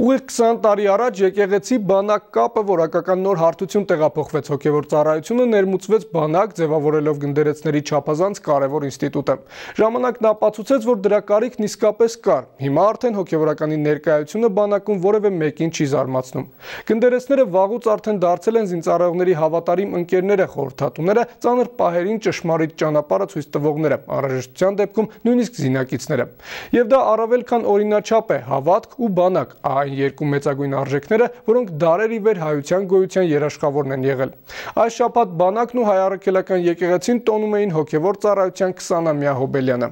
Ուղիղ 20 տարի առաջ եկեղեցի բանակ կապը որակական նոր հարթություն տեղափոխվեց. հոգևոր ծառայությունը ներմուծվեց բանակ ձևավորելով գնդերեցների չափազանց կարևոր ինստիտուտը։ Ժամանակն ապացուցեց, որ դրա կարիքն իսկապես կար։ Հիմա արդեն հոգևորականի ներկայությունը բանակում որևէ մեկին չի զարմացնում։ Գնդերեցները վաղուց արդեն դարձել են զինծառայողների հավատարիմ ընկերները, խորհրդատուները, ծանր պահերին ճշմարիտ ճանապարհը ցույց տվողները, անհրաժեշտության դեպքում նույնիսկ զինակիցները։ Եվ դա առավել քան օրինաչափ է հավատք ու բանակ, այն երկու մեծագույն արժեքները, որոնք դարերի վեր հայության գոյության երաշխավորն են եղել։ Այս շաբաթ բանակն ու հայ առաքելական եկեղեցին տոնում էին հոգևոր ծառայության 20-ամյա հոբելյանը։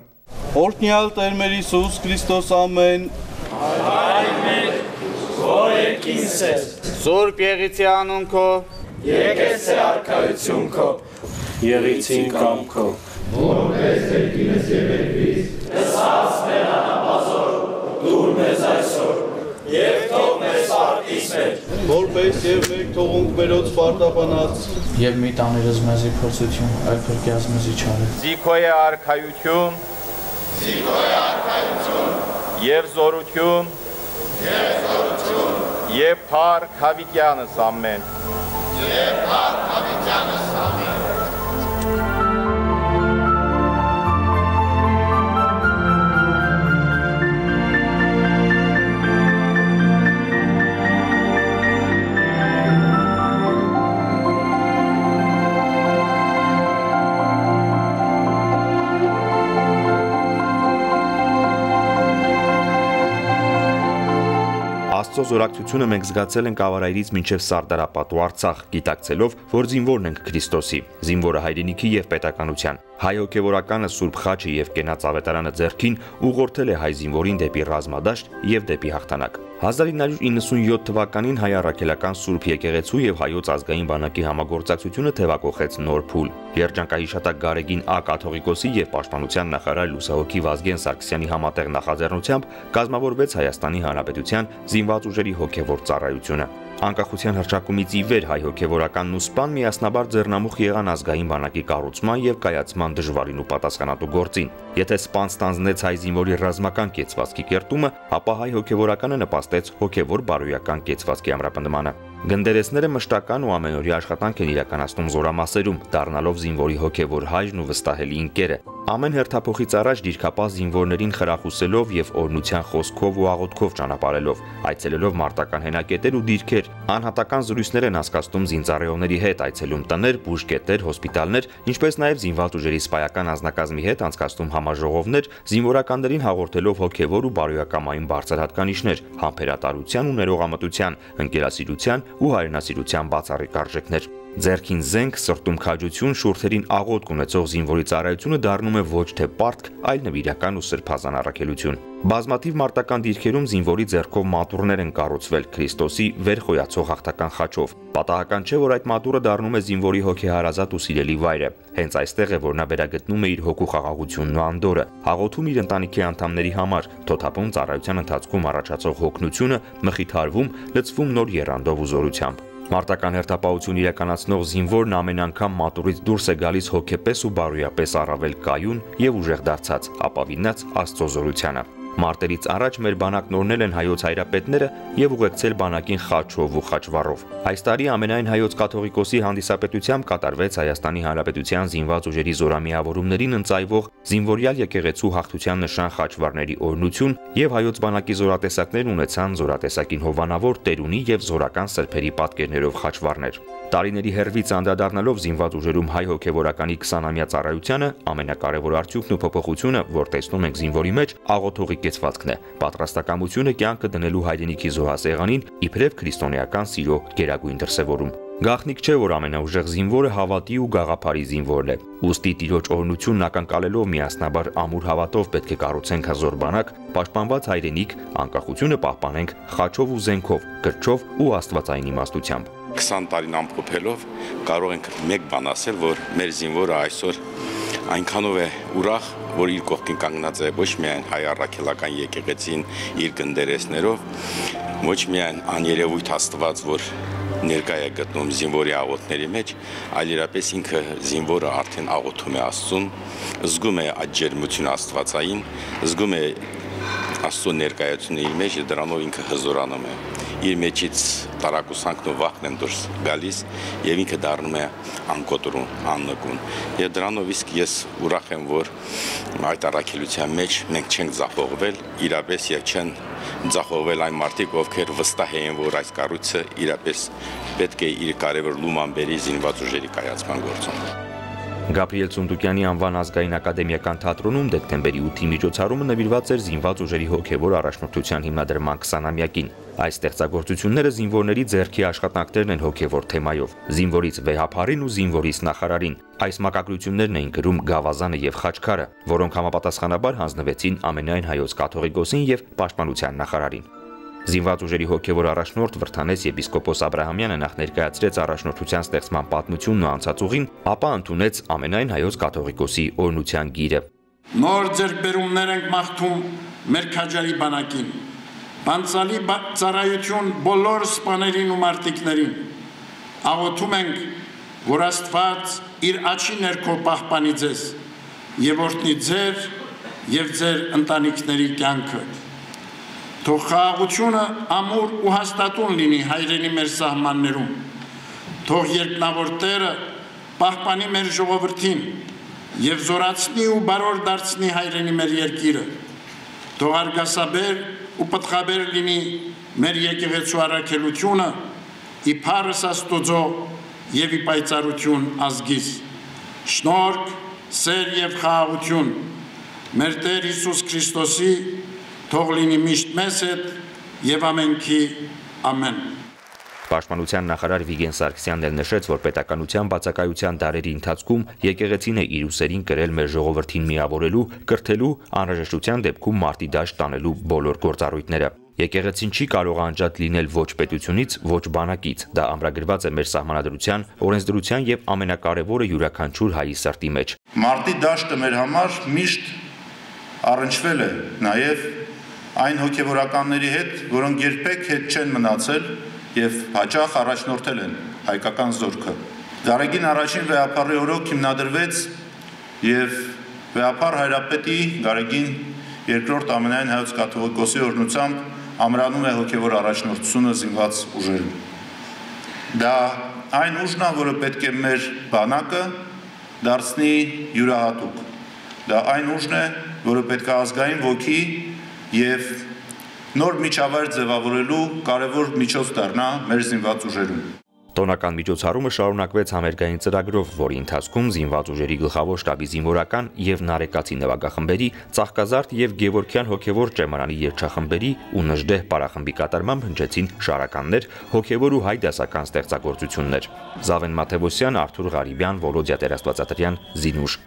Օրհնյալ Տեր մեր Հիսուս Քրիստոս ամեն։ Այմեն։ Որ եկինս ես։ Սուրբ Եղիցի անուն քո։ Եկես է արքայություն քո։ Եղիցին կամ քո։ Որպես եկինս եւ եւ թող մեզ արտիս կինսեր, որպես եւ մեկ թողունք մերոց պարտապանած եւ մի տաներս մեզի փրկություն, այլ փրկյաց մեզի չարը։ Զիքոյե արքայություն, Զիքոյե արքայություն եւ զորություն, եւ զորություն եւ փառք հավիտյանս ամեն։ Եվ փառք հավիտյանս Աստծո զորակցությունը մենք զգացել ենք ավարայրից մինչև Սարդարապատ ու Արցախ, գիտակցելով, որ զինվորն ենք Քրիստոսի, զինվորը հայրենիքի եւ պետականության։ Հայ հոգեվորականը Սուրբ Խաչը եւ Կենաց ավետարանը ձեռքին ուղղորդել է հայ զինվորին դեպի ռազմադաշտ եւ դեպի հաղթանակ։ 1997 թվականին հայ առաքելական Սուրբ եկեղեցու եւ հայոց ազգային բանակի համագործակցությունը թևակողեց նոր փուլ։ Երջանկահիշատակ Գարեգին Ա. Կաթողիկոսի եւ Պաշտպանության նախարար Լուսահոգի Վազգեն Սարգսյանի համատեղ նախաձեռնությամբ կազմավորվեց Հայաստանի Հանրապետության զինված ուժերի հոգեվոր ծառայությունը։ Անկախության հռչակումից ի վեր հայ հոգեվորականն ու սպան միասնաբար ձեռնամուխ եղան ազգային բանակի կառուցման եւ կայացման դժվարին ու պատասխանատու գործին։ Եթե սպան ստանձնեց հայ զինվորի ռազմական կեցվածքի կերտումը, ապա հայ հոգեվորականը նպաստեց հոգեվոր բարոյական կեցվածքի ամրապնդմանը։ Գնդերեսները մշտական ու ամենօրյա աշխատանք են իրականացնում զորամասերում, դառնալով զինվորի հոգեվոր հայրն ու վստահելի ընկերը։ Ամեն հերթափոխից առաջ դիրքապահ զինվորներին խրախուսելով եւ օրնության խոսքով ու աղոթքով ճանապարհելով, այցելելով մարտական հենակետեր ու դիրքեր, անհատական զրույցներ են հասկացնում զինծառայողների հետ, այցելում տներ, բուժկետեր, հոսպիտալներ, ինչպես նաեւ զինված ուժերի սպայական անձնակազմի հետ անցկացնում համաժողովներ, զինվորականներին հաղորդելով հոգեվոր ու բարոյակամային բարձր հատկանիշներ, համբերատարության ու ներողամտության, ընկերասիրության ու հայրենասիրության բացառիկ արժեքներ։ Ձերքին զենք, սրտում քաջություն, շուրթերին աղոթք ունեցող զինվորի ծառայությունը դառնում է ոչ թե պարտք, այլ նվիրական ու սրբազան առաքելություն։ Բազմաթիվ մարտական դիրքերում զինվորի ձեռքով մատուրներ են կառուցվել Քրիստոսի վերխոյացող հաղթական խաչով։ Պատահական չէ, որ այդ մատուրը դառնում է զինվորի հոգեհարազատ ու սիրելի վայրը։ Հենց այստեղ է, որ նա վերագտնում է իր հոգու խաղաղությունն ու անդորը, հաղորդում իր ընտանիքի անդամների համար, թոթափում ծառայության ընթացքում առաջացող հոգնությունը, մխիթարվում, լցվում նոր երանդով ու զորությամբ։ Մարտական հերթապահություն իրականացնող զինվորն ամեն անգամ մատուրից դուրս է գալիս հոգեպես ու բարոյապես առավել կայուն եւ ուժեղ դարձած, ապավինած Աստծո զորությանը։ Մարտերից առաջ մեր բանակն օրնել են հայոց հայրապետները եւ ուղեկցել բանակին խաչով ու խաչվառով։ Այս տարի ամենայն հայոց կաթողիկոսի հանդիսապետությամբ կատարվեց Հայաստանի Հանրապետության զինված ուժերի զորամիավորումներին ընծայվող զինվորյալ եկեղեցու հաղթության նշան խաչվառների օրնություն եւ հայոց բանակի զորատեսակներն ունեցան զորատեսակին հովանավոր տերունի եւ զորական սրբերի պատկերներով խաչվառներ։ Տարիների հերվից անդրադառնալով զինված ուժերում հայ հոգեվորականի 20-ամյա ծառայությանը ամենակարևոր արդյունքն ու փոփոխությունը, որ տեսնում ենք զինվորի մեջ, աղոթողի կեցվածքն է, պատրաստակամությունը կյանքը դնելու հայրենիքի զոհասեղանին իբրև քրիստոնեական սիրո գերագույն դրսևորում։ Գախնիկ չէ, որ ամենաուժեղ զինվորը հավատի ու գաղափարի զինվորն է։ Ոստի տիրոջ օրնությունն ակնկալելով միասնաբար ամուր հավատով պետք է կառուցենք հզոր բանակ, պաշտպանված հայրենիք, անկախությունը պահպանենք խաչով ու զենքով, գրչով ու աստվածային իմաստությամբ։ 20 տարին ամփոփելով կարող ենք մեկ բան ասել, որ մեր զինվորը այսօր այնքանով է ուրախ, որ իր կողքին կանգնած է ոչ միայն հայ առաքելական եկեղեցին իր գնդերեսներով, ոչ միայն աներևույթ Աստված, որ ներկա է գտնում զինվորի աղոթների մեջ, այլ իրապես ինքը զինվորը արդեն աղոթում է Աստծուն, զգում է այդ ջերմությունը Աստվածային, զգում է Աստծո ներկայությունը իր մեջ դրանով ինքը հզորանում է իր մեջից տարակուսանքն ու վախն են դուրս գալիս եւ ինքը դառնում է անկոտրուն, աննկուն։ Եվ դրանով իսկ ես ուրախ եմ, որ այդ առաքելության մեջ մենք չենք ձախողվել, իրապես եւ չեն ձախողվել այն մարդիկ, ովքեր վստահ էին, որ այս կառույցը իրապես պետք է իր կարևոր լուման բերի զինված ուժերի կայացման գործում։ Գաբրիել Ցունդուկյանի անվան ազգային ակադեմիական թատրոնում դեկտեմբերի 8-ի միջոցառումը նվիրված էր զինված ուժերի հոգևոր առաջնորդության հիմնադրման 20-ամյակին։ Այս ստեղծագործությունները զինվորների ձեռքի աշխատանքներն են հոգևոր թեմայով։ Զինվորից վեհապարին ու զինվորից նախարարին։ Այս մակագրություններն էին գրում Գավազանը եւ Խաչքարը, որոնք համապատասխանաբար հանձնվեցին ամենայն հայոց կաթողիկոսին եւ պաշտպանության նախարարին։ Զինված ուժերի հոգևոր առաջնորդ Վրթանես եպիսկոպոս Աբ รา համյանը նախ ներկայացրեց առաջնորդության ստեղծման պատմությունն ու անցածուղին, ապա ընդունեց ամենայն հայոց կաթողիկոսի օրնության գիրը։ Նոր ձեռքբերումներ ենք մաղթում մեր քաջարի բանակին, բանցալի ծառայություն բոլոր սպաներին ու մարտիկներին։ Աղոթում ենք, որ Աստված իր աչի ներքո պահպանի ձեզ եւ օրհնի ձեր եւ ձեր ընտանիքների կյանքը։ Թող խաղաղությունը ամուր ու հաստատուն լինի հայրենի մեր սահմաններում։ Թող երկնավոր Տերը պահպանի մեր ժողովրդին եւ զորացնի ու բարոր դարձնի հայրենի մեր երկիրը։ Թող արգասաբեր ու պտղաբեր լինի մեր եկեղեցու առաքելությունը իփարս Աստուծո եւ ի պայծառություն ազգիս։ Շնորհք, սեր եւ խաղաղություն մեր Տեր Հիսուս Քրիստոսի թող լինի միշտ մեզ հետ եւ ամենքի ամեն։ Պաշտպանության նախարար Վիգեն Սարգսյանն էլ նշեց, որ պետականության բացակայության դարերի ընթացքում եկեղեցին է իր ուսերին կրել մեր ժողովրդին միավորելու, կրթելու, անհրաժեշտության դեպքում մարտի դաշտ տանելու բոլոր գործառույթները։ Եկեղեցին չի կարող անջատ լինել ոչ պետությունից, ոչ բանակից։ Դա ամրագրված է մեր սահմանադրության, օրենսդրության եւ ամենակարևորը յուրաքանչյուր հայի սրտի մեջ։ Մարտի դաշտը մեր համար միշտ առնչվել է նաեւ այն հոգեվորականների հետ, որոնք երբեք հետ չեն մնացել եւ հաճախ առաջնորդել են հայկական զորքը։ Գարեգին առաջին վեապարի օրոք հիմնադրվեց եւ վեապար հայրապետի Գարեգին երկրորդ ամենայն հայոց կաթողիկոսի օրնությամբ ամրանում է հոգևոր առաջնորդությունը զինված ուժերում։ Դա այն ուժն է, որը պետք է մեր բանակը դարձնի յուրահատուկ։ Դա այն ուժն է, որը պետք է ազգային ոգի եւ նոր միջավայր ձևավորելու կարևոր միջոց դառնա մեր զինված ուժերում։ Տոնական միջոցառումը շարունակվեց համերգային ծրագրով, որի ընթացքում զինված ուժերի գլխավոր շտաբի զինվորական եւ Նարեկացի նվագախմբերի, Ծաղկազարդ եւ Գևորքյան հոգեվոր ճեմարանի երգչախմբերի ու Նժդեհ պարախմբի կատարմամբ հնչեցին շարականներ, հոգեվոր ու հայ դասական ստեղծագործություններ։ Զավեն Մաթեոսյան, Արթուր Ղարիբյան, Վոլոդիա Տերաստվածատրյան, Զինուշ։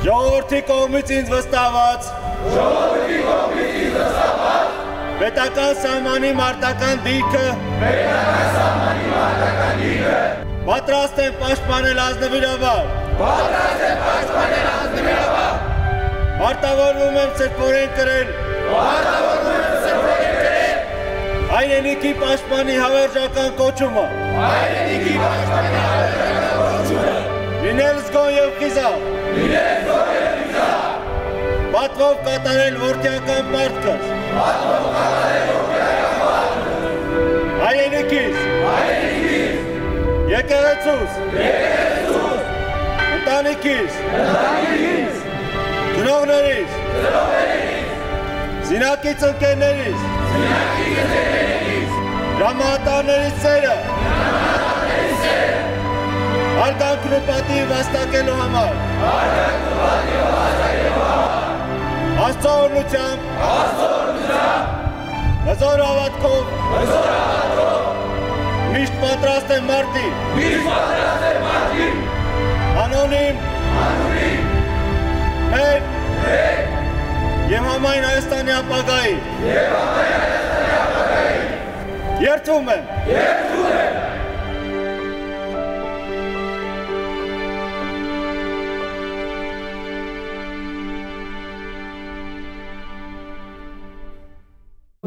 Ժողովրդի կողմից ինձ վստահված Ժողովրդի կողմից ինձ վստահված Պետական սահմանի մարտական դիրքը Պետական սահմանի մարտական դիրքը Պատրաստ եմ պաշտպանել ազնվիրաբար Պատրաստ եմ պաշտպանել ազնվիրաբար Մարտավորվում եմ սրբորեն կրել Մարտավորվում եմ սրբորեն կրել Հայրենիքի պաշտպանի հավերժական կոչումը Հայրենիքի պաշտպանի հավերժական կոչումը Լինել զգոն եւ խիզախ Լինել զգոն եւ խիզախ Պատվով կատարել որդիական մարդկս Պատվով կատարել որդիական մարդկս Հայրենիքիս Հայրենիքիս Եկեղեցուս Եկեղեցուս Ընտանիքիս Ընտանիքիս Ծնողներիս Ծնողներիս Զինակից ընկերներիս Զինակից ընկերներիս Հրամատարներից սերը Հրամատարներից սերը Արգանքն ու պատիվ վաստակելու համար Արգանքն ու պատիվ վաստակելու համար Աստծո օրնությամբ Աստծո օրնությամբ Հզոր հավատքով Հզոր հավատքով Միշտ պատրաստ եմ մարտի Միշտ պատրաստ եմ մարտի Անոնիմ Անոնիմ Մեր Մեր Եվ համայն Հայաստանի ապագայի Եվ համայն Հայաստանի ապագայի Երթում եմ Երթում եմ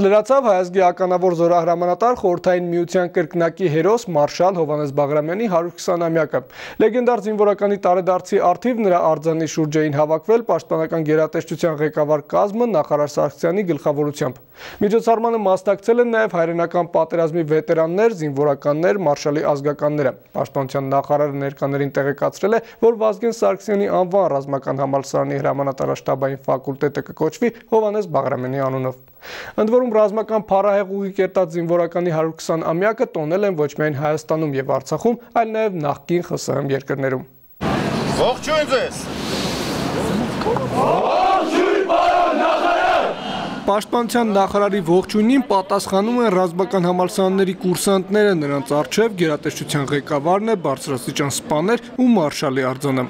Լրացավ հայազգի ականավոր զորահրամանատար խորթային միության կրկնակի հերոս մարշալ Հովանես Բաղրամյանի 120-ամյակը։ Լեգենդար զինվորականի տարեդարձի արդիվ նրա արձանի շուրջ էին հավաքվել պաշտպանական գերատեսչության ղեկավար կազմը նախարար Սարգսյանի գլխավորությամբ։ Միջոցառմանը մասնակցել են նաև հայրենական պատերազմի վետերաններ, զինվորականներ, մարշալի ազգականները։ Պաշտպանության նախարարը ներկաներին տեղեկացրել է, որ Վազգեն Սարգսյանի անվան ռազմական համալսարանի հրամանատարաշտաբային ֆակուլտետը կկոչվի Հովանես Բաղրամյանի անունով։ Ընդ որում ռազմական փառահեղ ուղի կերտած զինվորականի 120 ամյակը տոնել են ոչ միայն Հայաստանում եւ Արցախում, այլ նաեւ նախկին ԽՍՀՄ երկրներում։ Ողջույն ձեզ։ Ողջույն Պաշտպանության նախարարի ողջույնին պատասխանում են ռազմական համալսարանների կուրսանտները, նրանց արչև գերատեսչության ղեկավարն է, բարձրաստիճան սպաներ ու մարշալի արձանը։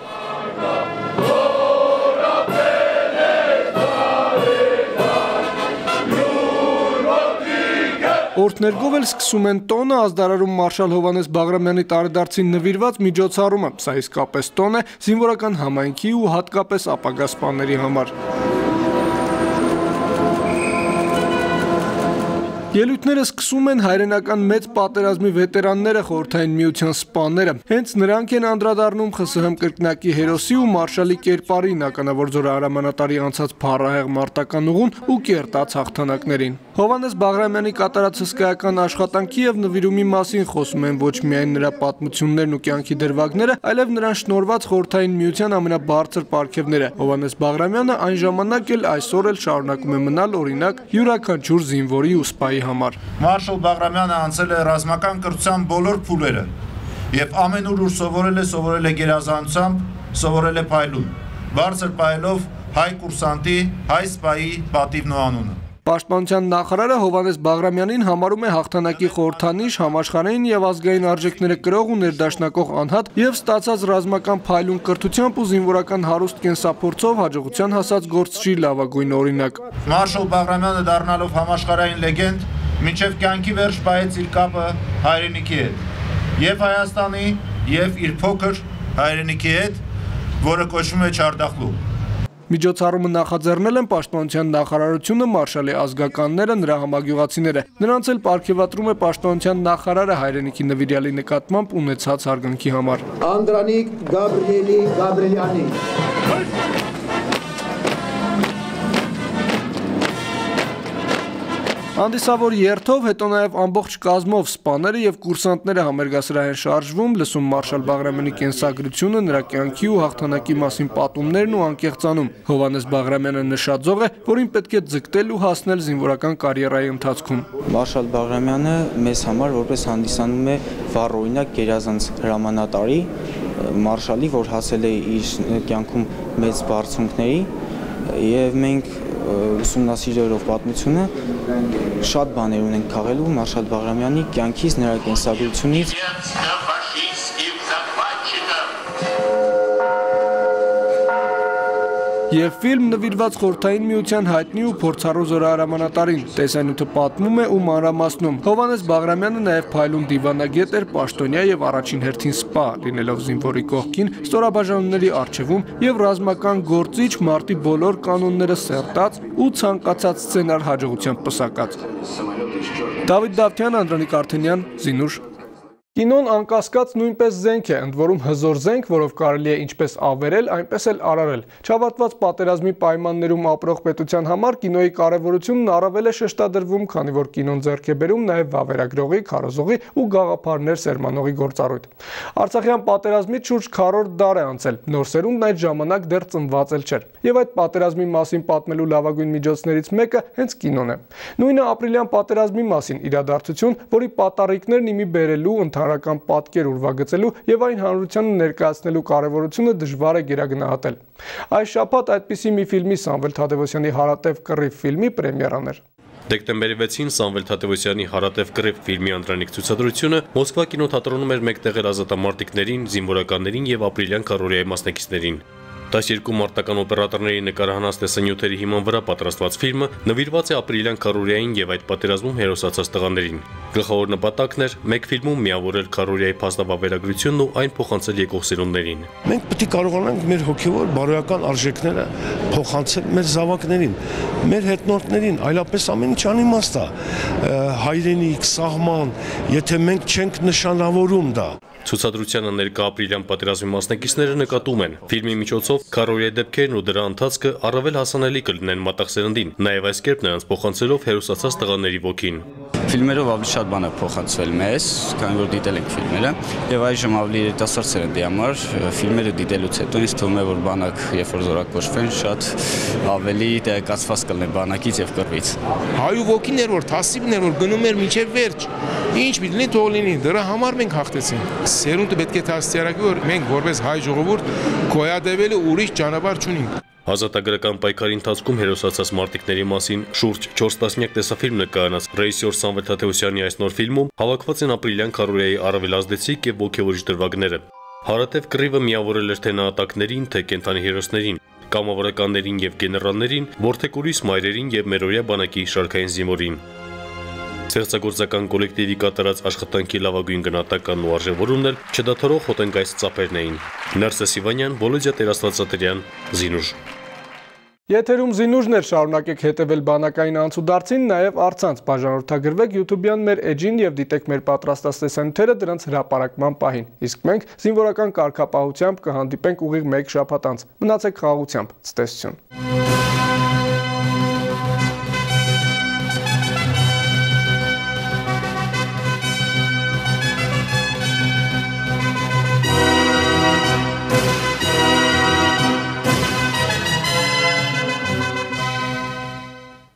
Օրդներգով էլ սկսում են տոնը ազդարարում մարշալ Հովանես Բաղրամյանի տարեդարձին նվիրված միջոցառումը։ Սա իսկապես տոն է զինվորական համայնքի ու հատկապես ապագա սպաների համար։ Ելույթները սկսում են հայրենական մեծ պատերազմի վետերանները խորհրդային միության սպաները։ Հենց նրանք են անդրադառնում ԽՍՀՄ կրկնակի հերոսի ու մարշալի կերպարին ականավոր զորահրամանատարի անցած փառահեղ մարտական ուղուն ու կերտած հաղթանակներին։ Հովանես Բաղրամյանի կատարած հսկայական աշխատանքի եւ նվիրումի մասին խոսում են ոչ միայն նրա պատմություններն ու կյանքի դրվագները, այլև նրան շնորհված խորհրդային միության ամենաբարձր պարգևները։ Հովանես Բաղրամյանը այն ժամանակ էլ այսօր էլ շարունակում է մնալ օրինակ յուրաքանչյուր զինվորի ու սպայի համար։ Մարշալ Բաղրամյանը անցել է ռազմական կրթության բոլոր փուլերը եւ ամենուր ուր սովորել է, սովորել է գերազանցությամբ, սովորել է փայլուն։ Բարձր փայլով հայ կուրսանտի, հայ սպայի պատիվն ու անունը։ Պաշտպանության նախարարը Հովանես Բաղրամյանին համարում է հաղթանակի խորհրդանիշ, համաշխարհային եւ ազգային արժեքները կրող ու ներդաշնակող անհատ եւ ստացած ռազմական փայլուն կրթությամբ ու զինվորական հարուստ կենսափորձով հաջողության հասած գործչի լավագույն օրինակ։ Մարշալ Բաղրամյանը դառնալով համաշխարհային լեգենդ, մինչև կյանքի վերջ պահեց իր կապը հայրենիքի հետ։ Եվ Հայաստանի, եւ իր փոքր հայրենիքի հետ, որը կոչվում է Չարդախլու։ Միջոցառումը նախաձեռնել են Պաշտպանության նախարարությունը, մարշալի ազգականները, նրա համագյուղացիները։ Նրանց էլ ապարգևատրում է Պաշտպանության նախարարը հայրենիքի նվիրյալի նկատմամբ ունեցած հարգանքի համար։ Անդրանիկ Գաբրիելի Գաբրիելյանի Հանդիսավոր երթով, հետո նաև ամբողջ կազմով սպաները եւ կուրսանտները համերգասրահ են շարժվում, լսում Մարշալ Բաղրամյանի կենսագրությունը, նրա կյանքի ու հաղթանակի մասին պատումներն ու անկեղծանում։ Հովանես Բաղրամյանը նշաձող է, որին պետք է ձգտել ու հասնել զինվորական կարիերայի ընթացքում։ Մարշալ Բաղրամյանը մեզ համար որպես հանդիսանում է վառ օրինակ գերազանց հրամանատարի, մարշալի, որ հասել է իր կյանքում մեծ բարձունքների եւ մենք ուսումնասիրելով պատմությունը շատ բաներ ունենք քաղելու Մարշալ Բաղրամյանի կյանքից, նրա կենսագրությունից։ Եվ ֆիլմ նվիրված խորթային միության հայտնի ու փորձառու զորահրամանատարին։ Տեսանյութը պատմում է ու մանրամասնում։ Հովանես Բաղրամյանը նաև փայլուն դիվանագետ էր, պաշտոնյա եւ առաջին հերթին սպա, լինելով զինվորի կողքին, ստորաբաժանումների արչեվում եւ ռազմական գործիչ մարտի բոլոր կանոնները սերտած ու ցանկացած սցենար հաջողությամբ պսակած։ Դավիթ Դավթյան, Անդրանիկ Արթենյան, Զինուշ Կինոն անկասկած նույնպես զենք է, ընդ որում հզոր զենք, որով կարելի է ինչպես ավերել, այնպես էլ արարել։ Չավարտված պատերազմի պայմաններում ապրող պետության համար կինոյի կարևորությունն առավել է շեշտադրվում, քանի որ կինոն ձեռք է բերում նաև վավերագրողի, քարոզողի ու գաղափարներ սերմանողի գործառույթ։ Արցախյան պատերազմից շուրջ 4 դար է անցել։ Նոր սերունդն այդ ժամանակ դեռ ծնված էլ չէր։ Եվ այդ պատերազմի մասին պատմելու լավագույն միջոցներից մեկը հենց կինոն է։ Նույնը ապրիլյան պատերազմի մասին իրադարձություն, որի պատառիկներն իմի բերելու ընթ հանրական պատկեր ուրվագծելու եւ այն հանրությանը ներկայացնելու կարեւորությունը դժվար է գերագնահատել։ Այս շաբաթ այդպիսի մի ֆիլմի Սամվել Թադևոսյանի Հարատև կռիվ ֆիլմի պրեմիերան էր։ Դեկտեմբերի 6-ին Սամվել Թատևոսյանի Հարատև կռիվ ֆիլմի անդրանիկ ցուցադրությունը Մոսկվա կինոթատրոնում էր մեկտեղել ազատամարտիկներին, զինվորականներին եւ ապրիլյան կարորիայի մասնակիցներին։ 12 մարտական օպերատորների նկարահանած տեսանյութերի հիման վրա պատրաստված ֆիլմը նվիրված է ապրիլյան Կարորիային եւ այդ պատերազմում հերոսացած տղաներին։ Գլխավոր նպատակն էր մեկ ֆիլմում միավորել Կարորիայի փաստավավերագրությունն ու այն փոխանցել եկող սերունդներին։ Մենք պետք է կարողանանք մեր հոգեվոր բարոյական արժեքները փոխանցել մեր զավակներին, մեր հետնորդներին, այլապես ամեն ինչ անիմաստ է։ Հայրենիք, սահման, եթե մենք չենք նշանավորում դա, Ցուցադրությանը ներկա ապրիլյան պատերազմի մասնակիցները նկատում են ֆիլմի միջոցով Քարորիայի դեպքերն ու դրա ընթացքը առավել հասանելի կլինեն մատաղ սերնդին, նաև այս կերպ նրանց փոխանցելով հերոսացած տղաների ոգին։ Ֆիլմերով ավելի շատ բան է փոխանցվել մեզ, քանի որ դիտել ենք ֆիլմերը, եւ այժմ ավելի երիտասարդ սերնդի համար ֆիլմերը դիտելուց հետո ինձ թվում է, որ բանակ, երբ որ զորակոչվեն, շատ ավելի տեղեկացված կլինեն բանակից եւ կռվից։ Հայու ոգին էր, որ թասիբն էր, որ գնում էր մինչև վերջ։ Ինչ մի լինի, թող լինի։ Դրա համար մենք հաղթեցինք սերունդը պետք է դաստիարակի, որ մենք որպես հայ ժողովուրդ գոյադևելու ուրիշ ճանապարհ չունենք։ Ազատագրական պայքարի ընթացքում հերոսացած մարտիկների մասին շուրջ 4 տասնյակ տեսաֆիլմ նկարահանած ռեժիսոր Սամվել Թաթևոսյանի այս նոր ֆիլմում հավաքված են ապրիլյան Կարորիայի առավել ազդեցիկ եւ ոգևորիչ դրվագները։ Հարատև կռիվը միավորել էր թե նահատակներին, թե կենթանի հերոսներին, կամավորականներին եւ գեներալներին, որթեկուրիս մայրերին եւ մերօրյա բանակի շարքային զինվորին։ Ստեղծագործական կոլեկտիվի կատարած աշխատանքի լավագույն գնահատականն ու արժևորումն էլ չդադարող հոտնգայց ծափերն էին։ Նարսես Իվանյան, Վոլոդիա Տերաստվածատրյան, Զինուժ Եթերում զինուժներ շարունակեք հետևել բանակային անցուդարձին, նաև արցանց բաժանորդագրվեք YouTube-յան մեր էջին եւ դիտեք մեր պատրաստաստեսանյութերը դրանց հրապարակման պահին։ Իսկ մենք զինվորական կարգապահությամբ կհանդիպենք ուղիղ 1 շաբաթ անց։ Մնացեք խաղաղությամբ։ Ցտեսություն։